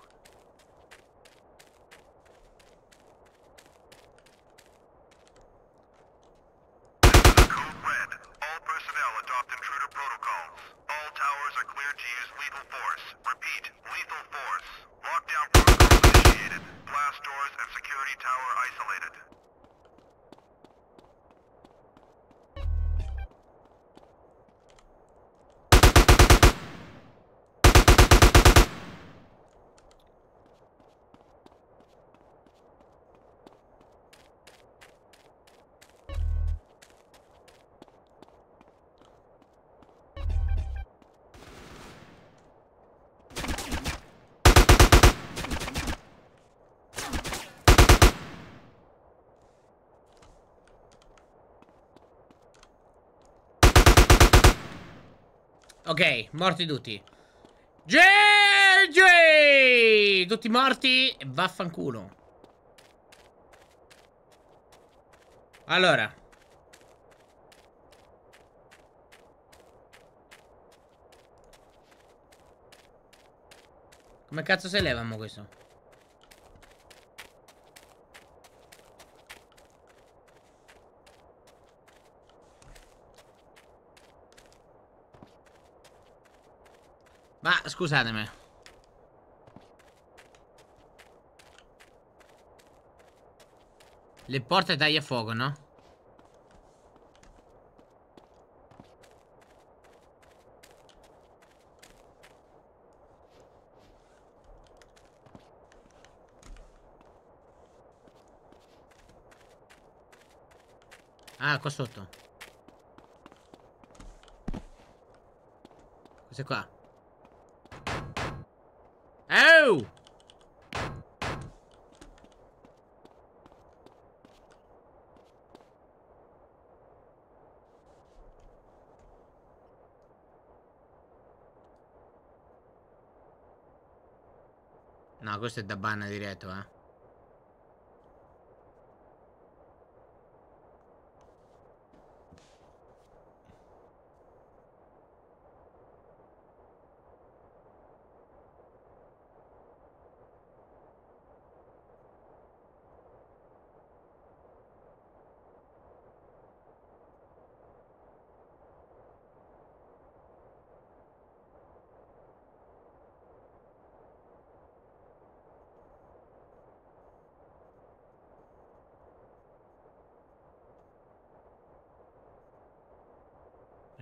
Ok, morti tutti. GG! Tutti morti. Vaffanculo. Allora. Come cazzo se levamo questo? Ma scusatemi. Le porte taglia fuoco, no? Ah, qua sotto. Cos'è qua? go! No, questo è da banna diretto, eh.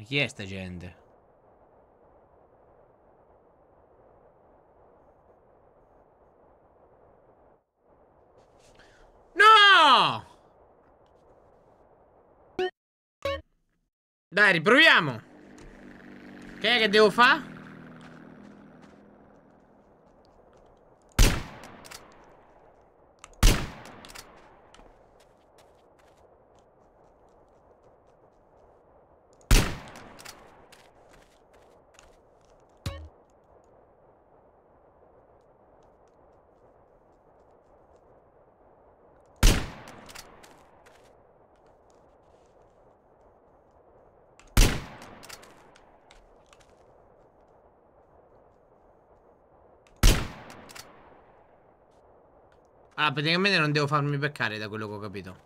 Chi è sta gente? No! Dai, riproviamo. Che è che devo fare? Ah, praticamente non devo farmi beccare da quello che ho capito.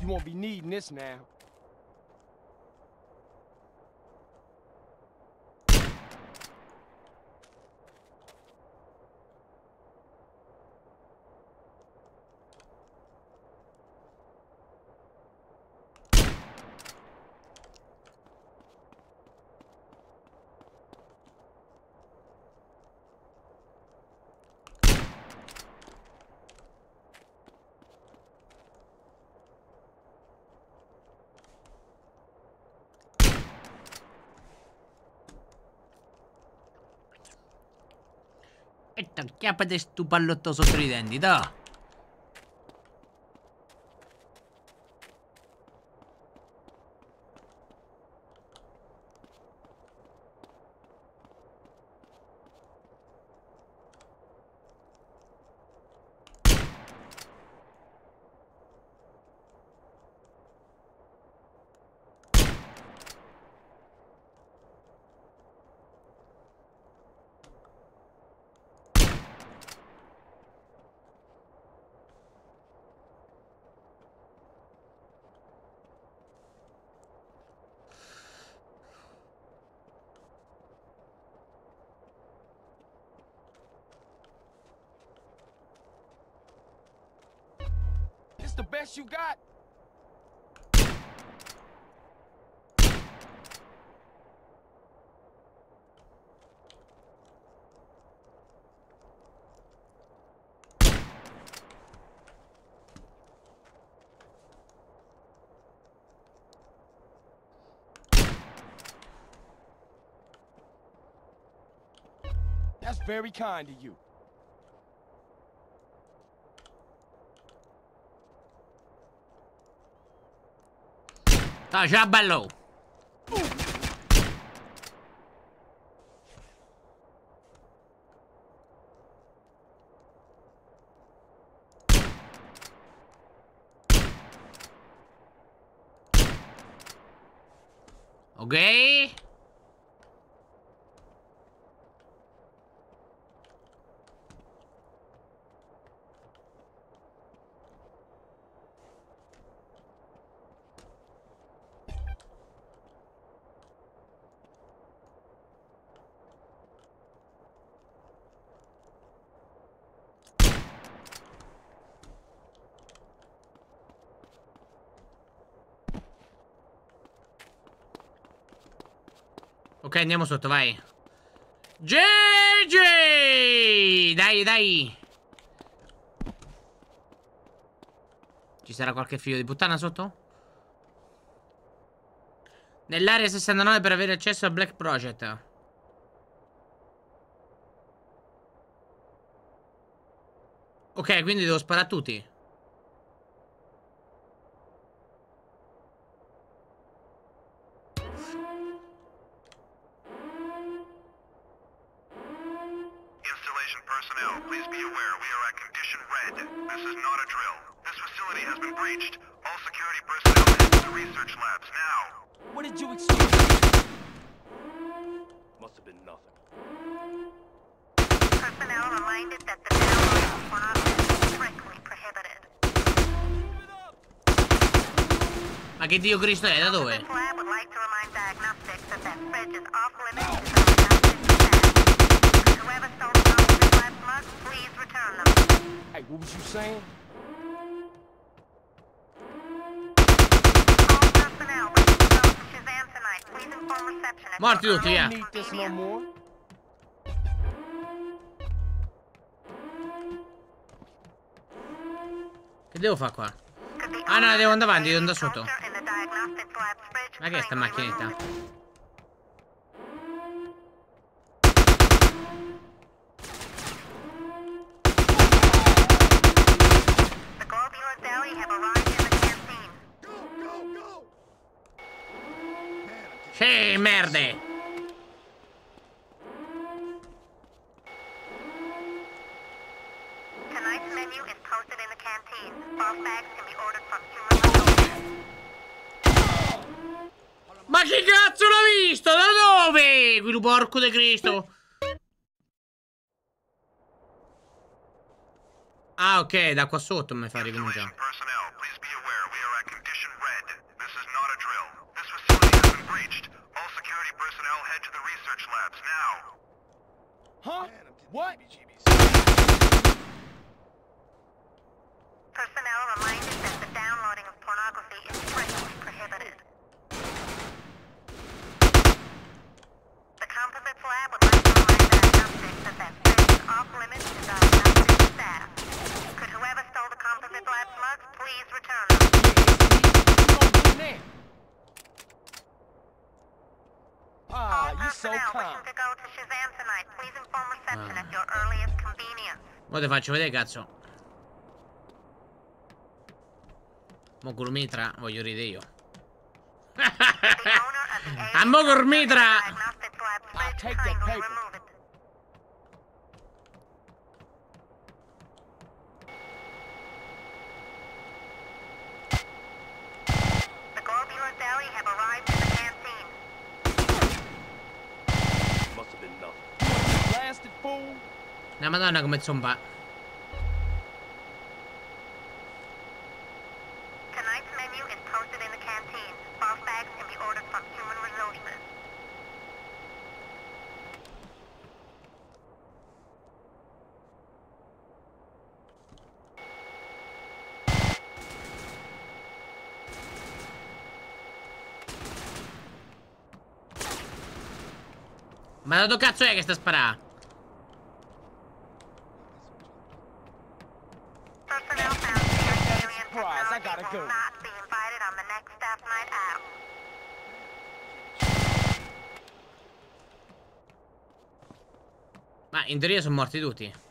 You won't be needing this now. E chiappate stu pallotto sotto i denti, da. You got? That's very kind of you. Ah, ciao bello. Ok. Ok, andiamo sotto, vai. GG! Dai, dai. Ci sarà qualche figlio di puttana sotto? Nell'area 69 per avere accesso a Black Project. Ok, quindi devo sparare a tutti. Lab mugs, please return them. Hey, what was you saying? All personnel wishing to go to Shazam tonight, please inform reception at Morti your tutti, earliest via. Need this no convenience. more. Che devo fare qua? Could the Ah, no, owner devo andare of avanti, devo andare the sotto. Ma che è sta macchinetta? Sì, merde! Tonight's menu is posted in the canteen. Bags can be ordered from human. Ma chi cazzo l'ha visto? Da dove? Quello porco di Cristo. Ah, ok, da qua sotto mi fa ricominciare. Huh? What? Personnel reminded that the downloading of pornography is strictly prohibited. At your earliest convenience. Mo te faccio vedere, cazzo. Mo Gurmitra voglio ridere io. The owner of the A mo Gurmitra! Diagnostics Lab's I'll fridge take that kindly paper. remove it. The Globular Deli have arrived in the canteen. Must have been nothing. Blasted fool. La madonna come zomba. Tonight's menu is posted in the canteen. Boss bags can be ordered from human resources. Ma da dove cazzo è che sta sparando? Ma in teoria sono morti tutti.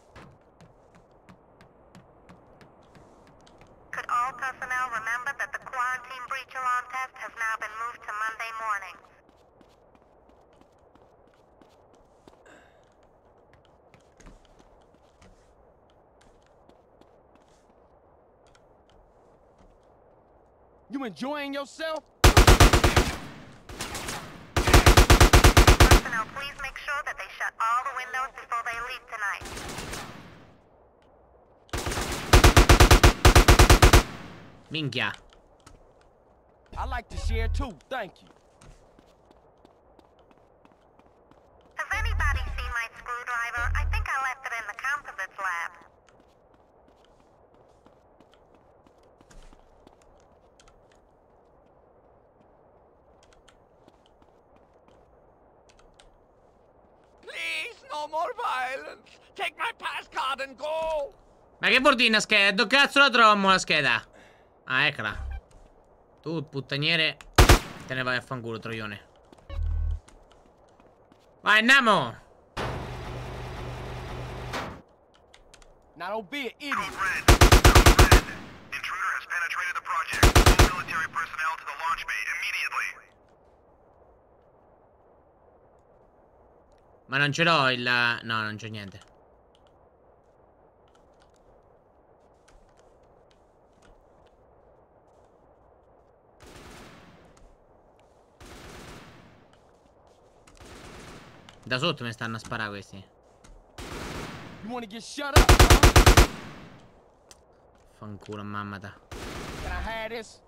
Enjoying yourself? Personnel, please make sure that they shut all the windows before they leave tonight. Minchia. I like to share too, thank you. Che vuol dire una scheda? Dove cazzo la troviamo la scheda? Ah, eccola. Tu, puttaniere, te ne vai a fanculo, troione. Vai, andiamo! Now don't be an idiot. Code red. Code red. Intruder has penetrated the project. All military personnel to the launch bay immediately. Ma non ce l'ho il... No, non c'è niente. Da sotto mi stanno a sparare questi. You wanna get shut up, huh? Fanculo, mamma ta. Can I have this?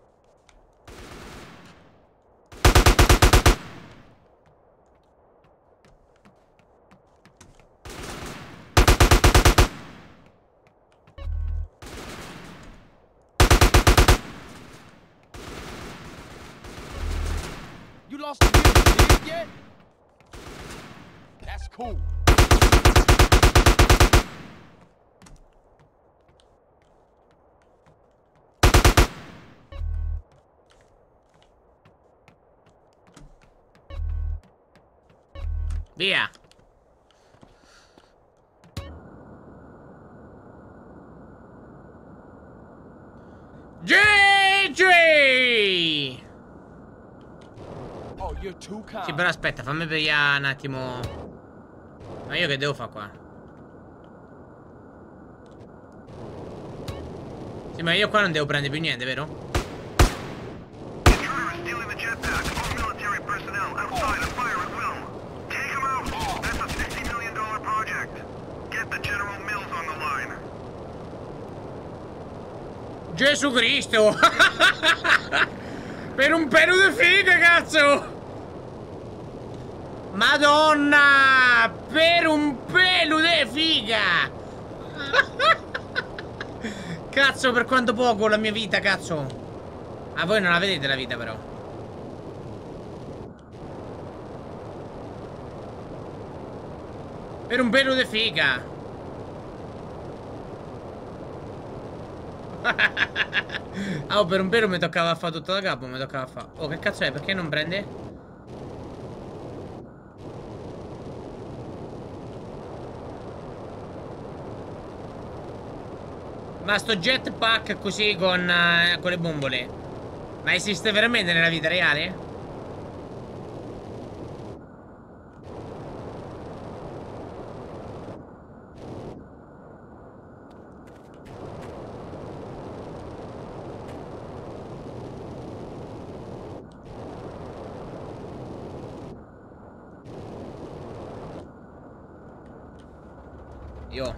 You lost the will to live yet? That's cool. Via! GG! Oh, you're too kind. Sì, però aspetta, fammi vedere un attimo. Ma io che devo fare qua? Sì, ma io qua non devo prendere più niente, vero? Intruders stealing the jetpack. All military personnel outside and fire at will. Take them out. That's a $50 million project. Get the General Mills on the line. Gesù Cristo! per un pelo di figa, cazzo! Madonna! Per un pelo di figa! cazzo, per quanto poco la mia vita, cazzo! Ah, voi non la vedete la vita, però. Per un pelo di figa! ah, oh, per un pelo mi toccava fare tutto da capo, mi toccava fare. Oh, che cazzo è? Perché non prende? Ma sto jetpack così con, eh, con le bombole Ma esiste veramente nella vita reale? Io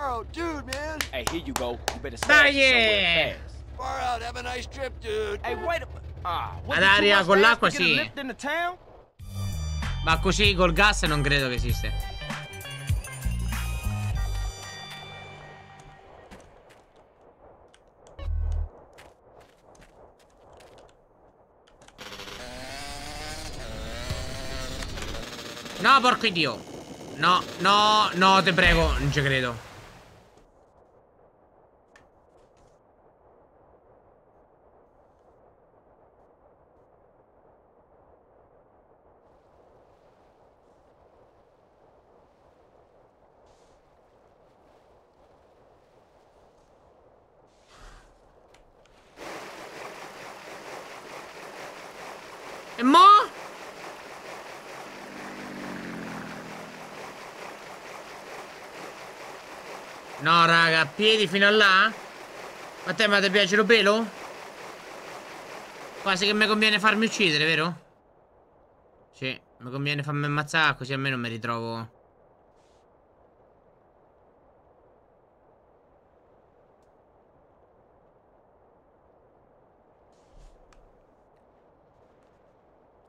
Carl, dude, man. Hey, here you go. You better smash it somewhere Dai! fast. Far out. Have a nice trip, dude. Hey, wait a Ah, what, Ad you too aria much con fast l'acqua, sì. Ma così col gas non credo che esiste. No, porco dio. No, no, no, te prego Non ci credo E mo? No, raga, piedi fino a là? A te ma ti piace lo pelo? Quasi che mi conviene farmi uccidere, vero? Sì, mi conviene farmi ammazzare così almeno mi ritrovo...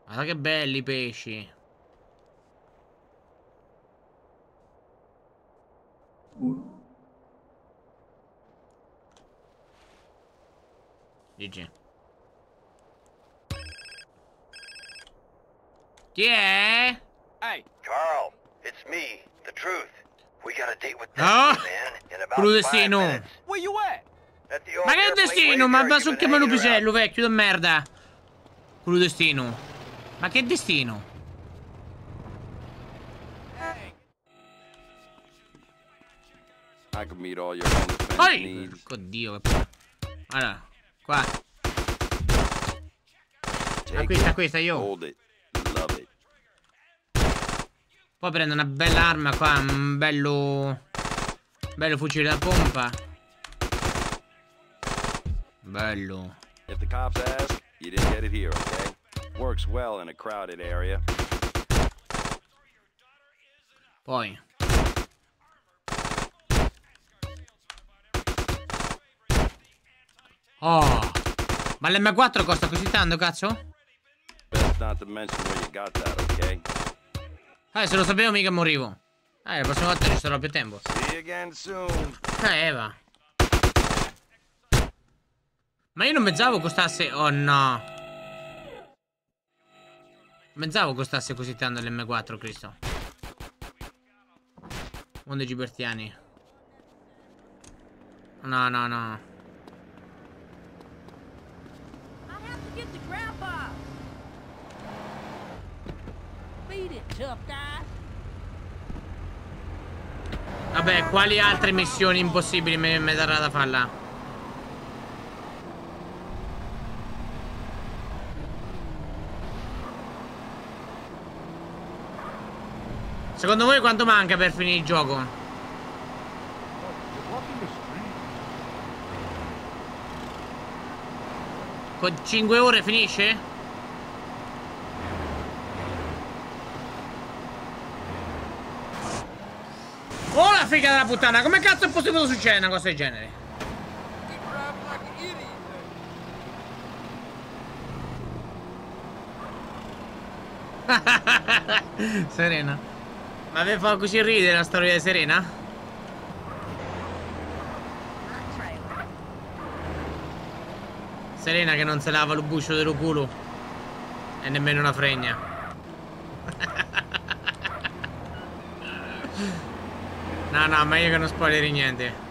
Guarda che belli i pesci. GG. Chi è? Hey, Carl, it's me, the truth. We got a date with Ah, Destiny, man, in about quello five destino. minutes. where you at? At the old Ma che destino? Ma va you've su been che hanging menu pisello vecchio di merda. Quello destino. Ma che destino? I could meet all your home defense Poi! needs. Porco dio. che- Allora, qua. Sta qui, sta qui, sta io. Poi prendo una bella arma qua, un bello... Bello fucile da pompa. Bello. If the cops ask, you didn't get it here, okay? Works well in a crowded area. Poi. Oh. Ma l'M4 costa così tanto, cazzo? Eh, se lo sapevo mica morivo. Eh, la prossima volta ci sarò più tempo. Eh, Eva. Ma io non pensavo costasse... Oh no. Pensavo costasse così tanto l'M4, Cristo. 11 bertiani. No, no, no. Get the grandpa! Beat it, tough guy! Vabbè, quali altre missioni impossibili mi, mi darà da farla? Secondo voi quanto manca per finire il gioco? Con 5 ore finisce? Figa della puttana, come cazzo è possibile succedere una cosa del genere? Serena. Ma vi fa così ridere la storia di Serena? Serena che non se lava lo buscio dello culo E nemmeno una fregna No no meglio che non spoileri niente.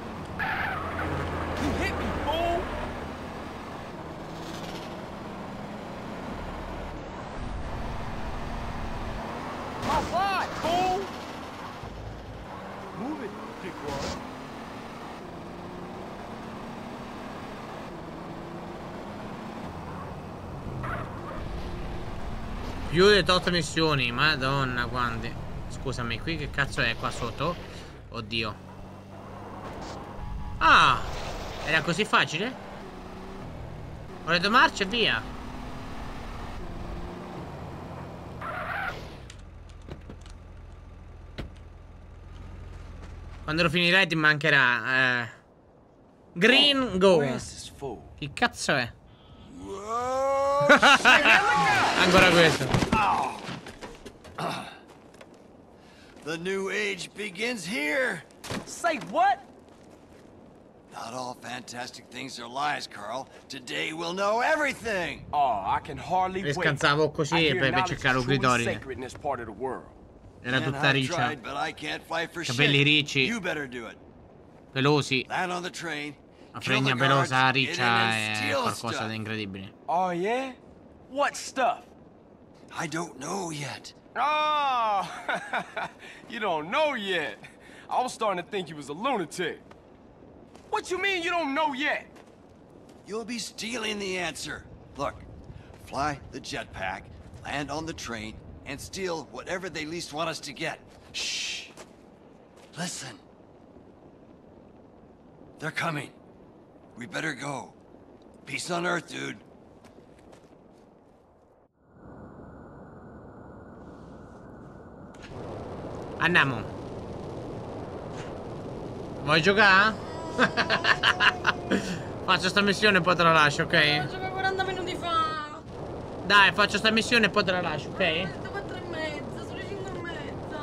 Più di 8 missioni Madonna quante Scusami qui che cazzo è qua sotto Oddio Ah Era così facile? Ora due marce e via Quando lo finirai ti mancherà eh. Green Go Che cazzo è? Ancora questo The new age begins here. Say what? Not all fantastic things are lies, Carl. Today we'll know everything. Oh, I can hardly wait. Riscansavo così per cercare the world. Era tutta riccia Capelli ricci. You better do it. Pelosi Land on the train. La fregna pelosa riccia è qualcosa di incredibile Oh, yeah? What stuff? I don't know yet. Oh, you don't know yet. I was starting to think you was a lunatic. What you mean you don't know yet? You'll be stealing the answer. Look, fly the jetpack, land on the train, and steal whatever they least want us to get. Shh. Listen. They're coming. We better go. Peace on Earth, dude. Andiamo Vuoi giocare? faccio sta missione e poi te la lascio, ok? Gioca 40 minuti fa! Dai, faccio sta missione e poi te la lascio, ok? Sono 4 e mezza, sono le 5 e mezza!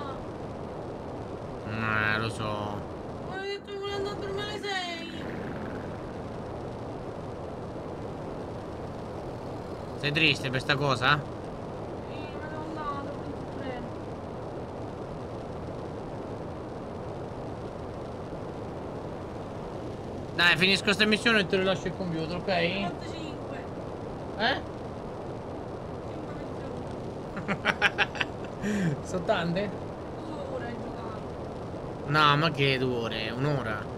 Eh, lo so Ma hai detto che volevo andare a dormire alle 6! Sei triste per sta cosa? Sì, ma devo andare, devo prendere il treno. Dai, finisco sta missione e te lo lascio il computer, ok? 45! Eh? 5 Sono tante? 2 ore hai giocato! No, ma che due ore? Un'ora?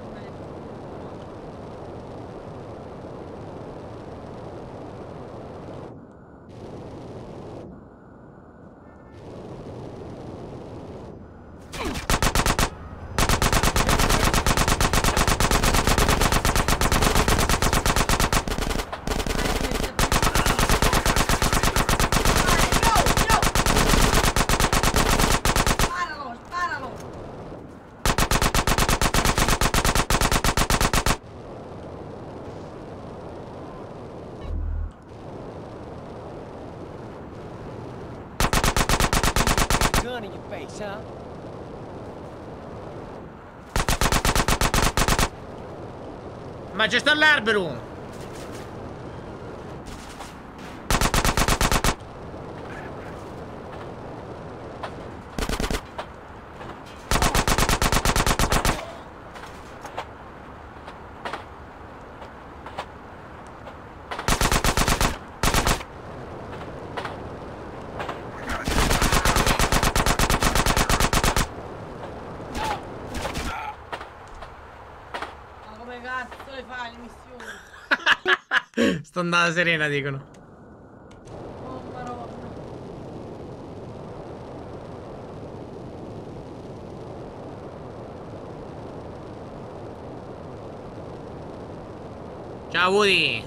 Sparalo, sparalo! gun in your face, huh? Ma c'è sta l'albero! Ma come cazzo le fai le missioni? Sto andando serena, dicono. Oh. Ciao Woody!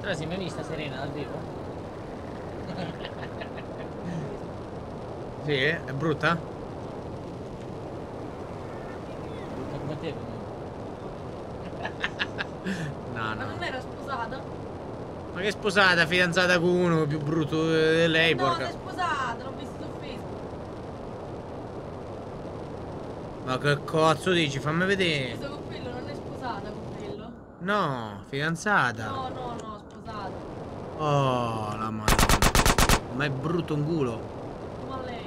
Tu la sei mai vista serena dal vivo? sì, è brutta? Brutta come te No, Ma no. non era sposata? Ma che sposata, fidanzata con uno più brutto di lei, no, porca. sei sposata, l'ho visto su Facebook. Ma che cazzo dici? Fammi vedere. Scusa con quello, non è sposata con quello? No, fidanzata. No, no, no, sposata. Oh, la madonna. Ma è brutto un culo. Ma lei?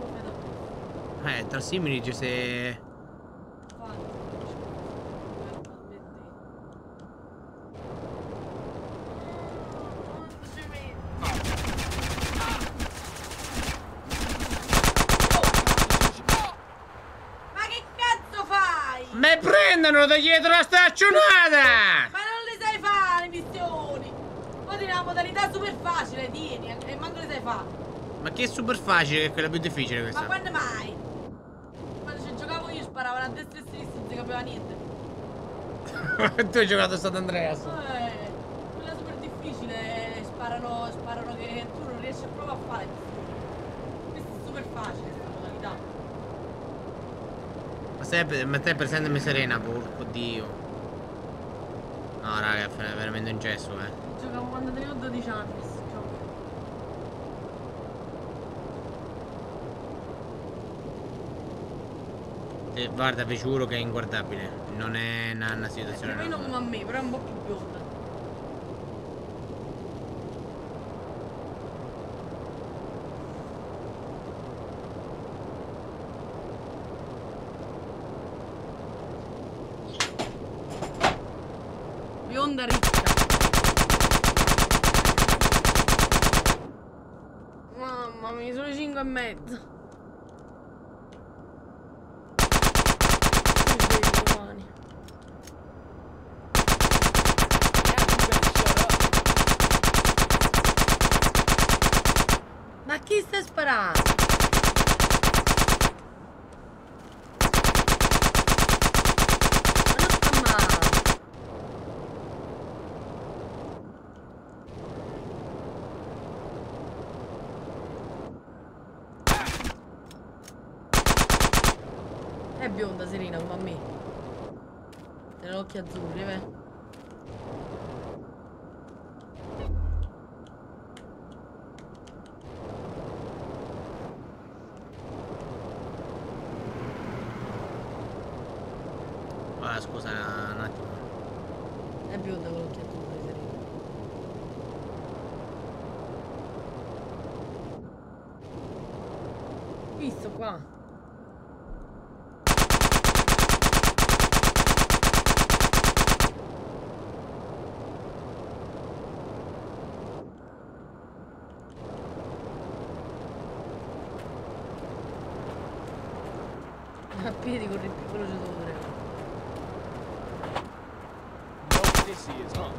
Come da Eh, tra simili ci sei... Ma che cazzo fai? Me prendono da dietro la staccionata! Ma non le sai fare le missioni! Poi tieni la modalità super facile, tieni, e manco le sai fare. Ma che è super facile, che è quella più difficile Ma questa. quando mai? Quando ci giocavo io sparavano a destra e a sinistra, non si capiva niente. tu hai giocato a San Andreas. Eh, quella super difficile, sparano, sparano che tu non riesci proprio a fare. Questo è super facile. Ma stai, ma stai presentami serena, porco dio. No, raga, è veramente un gesso, eh. Giocavo quando tenevo 12 anni. Eh, guarda, vi giuro che è inguardabile. Non è una, una situazione o meno come a me, però è un po' più. Bionda ricca. Mamma mia, sono le 5 e mezza. Mi sveglio domani. Ma chi sta sparando? Ma non sta male. È bionda Serena come a me. Tiene occhi azzurri, beh. Ah, scusa un attimo. È bionda con occhi azzurri, Serena. Visto qua. A piedi corri più veloce dove Know what this is, huh?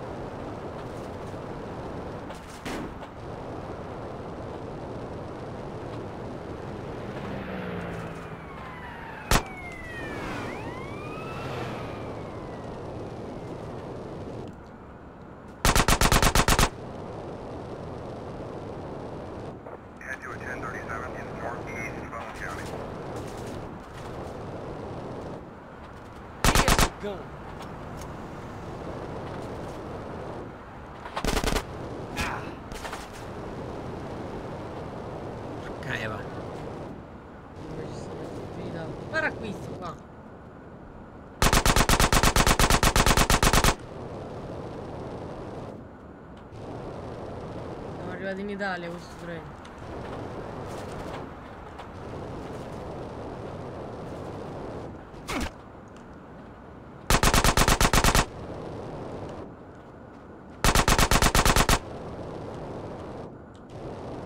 Head to a 1037 in northeast Bone County. Here's a gun. Ah. Arrivato in Italia questo treno.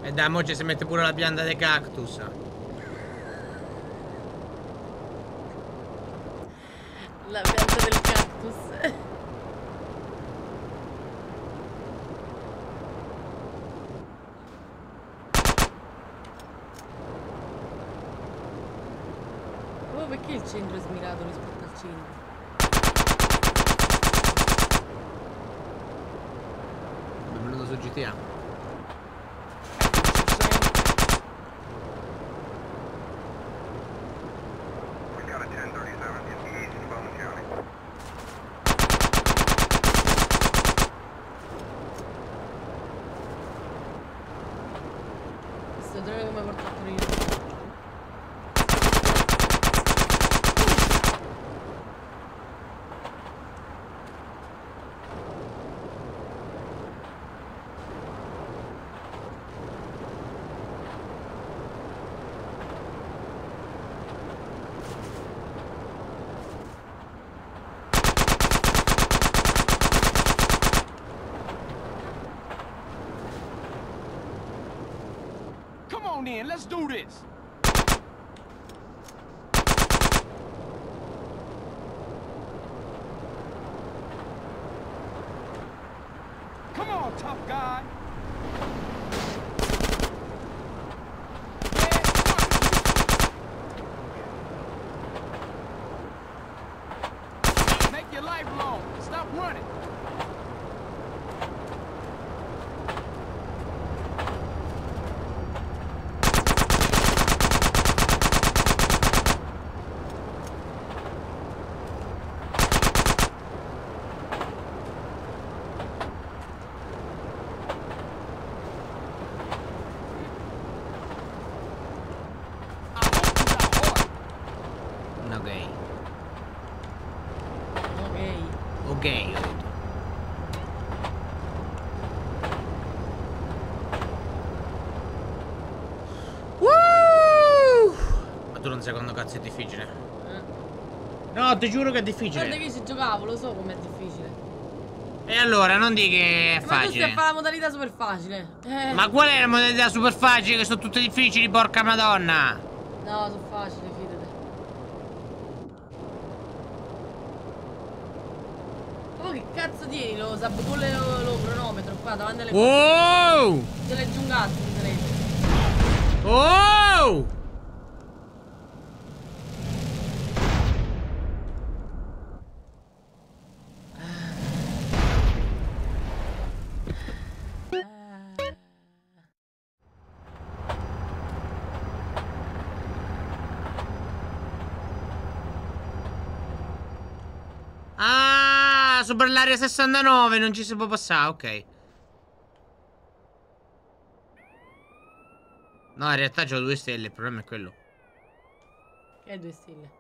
E da mo ci si mette pure la pianta dei cactus. La pianta del cactus. Oh, perché il centro è smirato rispetto al centro? Benvenuto su GTA. Then, let's do this. Come on, tough guy. Ma tu quando cazzo è difficile? No, ti giuro che è Guarda difficile. che ci giocavo, lo so com'è difficile. E allora, non di che è Ma tu stai a facile. fare la modalità super facile. Eh. Ma qual è la modalità super facile che sono tutte difficili, porca madonna? No, sono facili, fidati. Ma che cazzo tieni lo sabotone lo, lo cronometro qua davanti alle Wow! Un cazzo mi sarei. Oh! L'area 69 non ci si può passare, ok. No, in realtà c'ho due stelle, il problema è quello. Che è due stelle.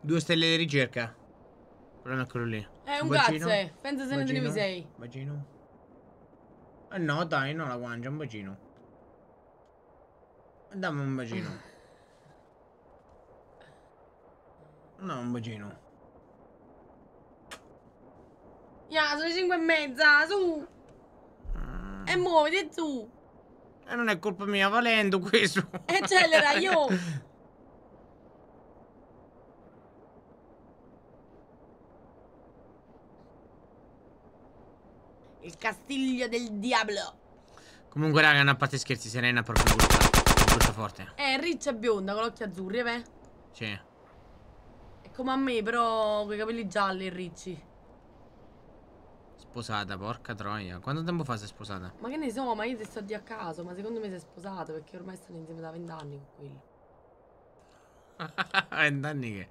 Due stelle di ricerca. Il problema è quello lì. È un bacino? cazzo, eh. Pensa se ne tenevi sei. Bacino? Eh no, dai, no la guancia, un bacino. Dammi un bacino. No, un bacino. Ya, sono le 5 e mezza, su. E muoviti su. E non è colpa mia, valendo questo. E accelera, io. Il castiglio del diavolo. Comunque, raga, a parte scherzi, Serena è proprio brutta. Brutta forte. Eh, riccia e bionda con gli occhi azzurri, eh? beh. Sì. È come a me, però con i capelli gialli e ricci. Sposata, porca troia. Quanto tempo fa sei sposata? Ma che ne so, ma io ti sto di a caso, ma secondo me sei sposato perché ormai stanno insieme da vent'anni con quelli. Vent'anni che.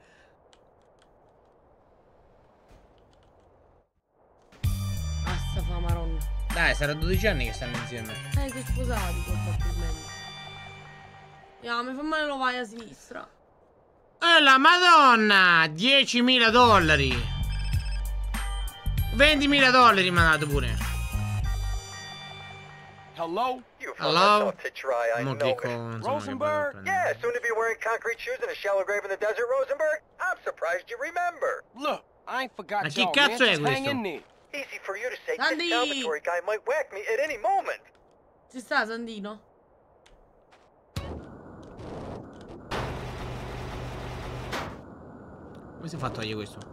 Assa fa maronna. Dai, sarà 12 anni che stanno insieme. Eh, sei sposati probabilmente. Ya, mi fa male lo vai a sinistra. E la madonna! 10.000 dollari! 20.000 dollari mi ha dato pure. Hello? Hello? Mo a Rosenberg? Yeah, soon to be wearing concrete shoes in a shallow grave in the desert, Rosenberg? I'm surprised you remember. Look, I ain't forgot Ma chi cazzo è questo? Easy for you to say. Sandy! This salvatory guy might whack me at any moment. Ci sta Sandino? Come si fa a togliere questo?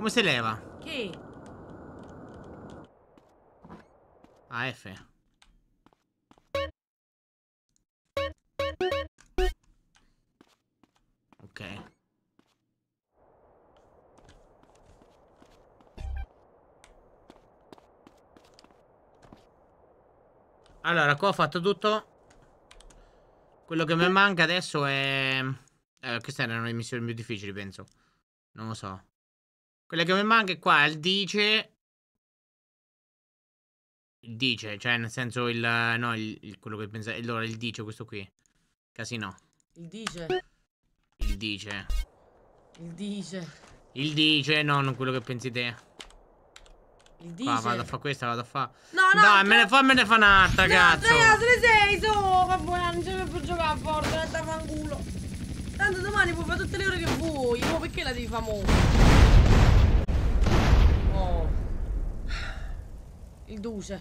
Come si leva? Che? Ah, F. Ok. Allora, qua ho fatto tutto. Quello che mi manca adesso è... Eh, queste erano le missioni più difficili, penso. Non lo so. Quelle che mi manca è qua, il dice... Il dice, cioè nel senso il... No, il, il- quello che pensa... Allora, il dice, questo qui. Casino. Il dice. Il dice. Il dice. Il dice, no, non quello che pensi te. Il Qua dice. vado a fare questa, vado a fare... No, no. Dai, me ne fammene fa un'altra, cazzo! Ragazzi, le sei, su! Vabbè, non ce ne può giocare a forza, da fanculo. Tanto domani puoi fare tutte le ore che vuoi. Oh, perché la devi fare mo? Il duce.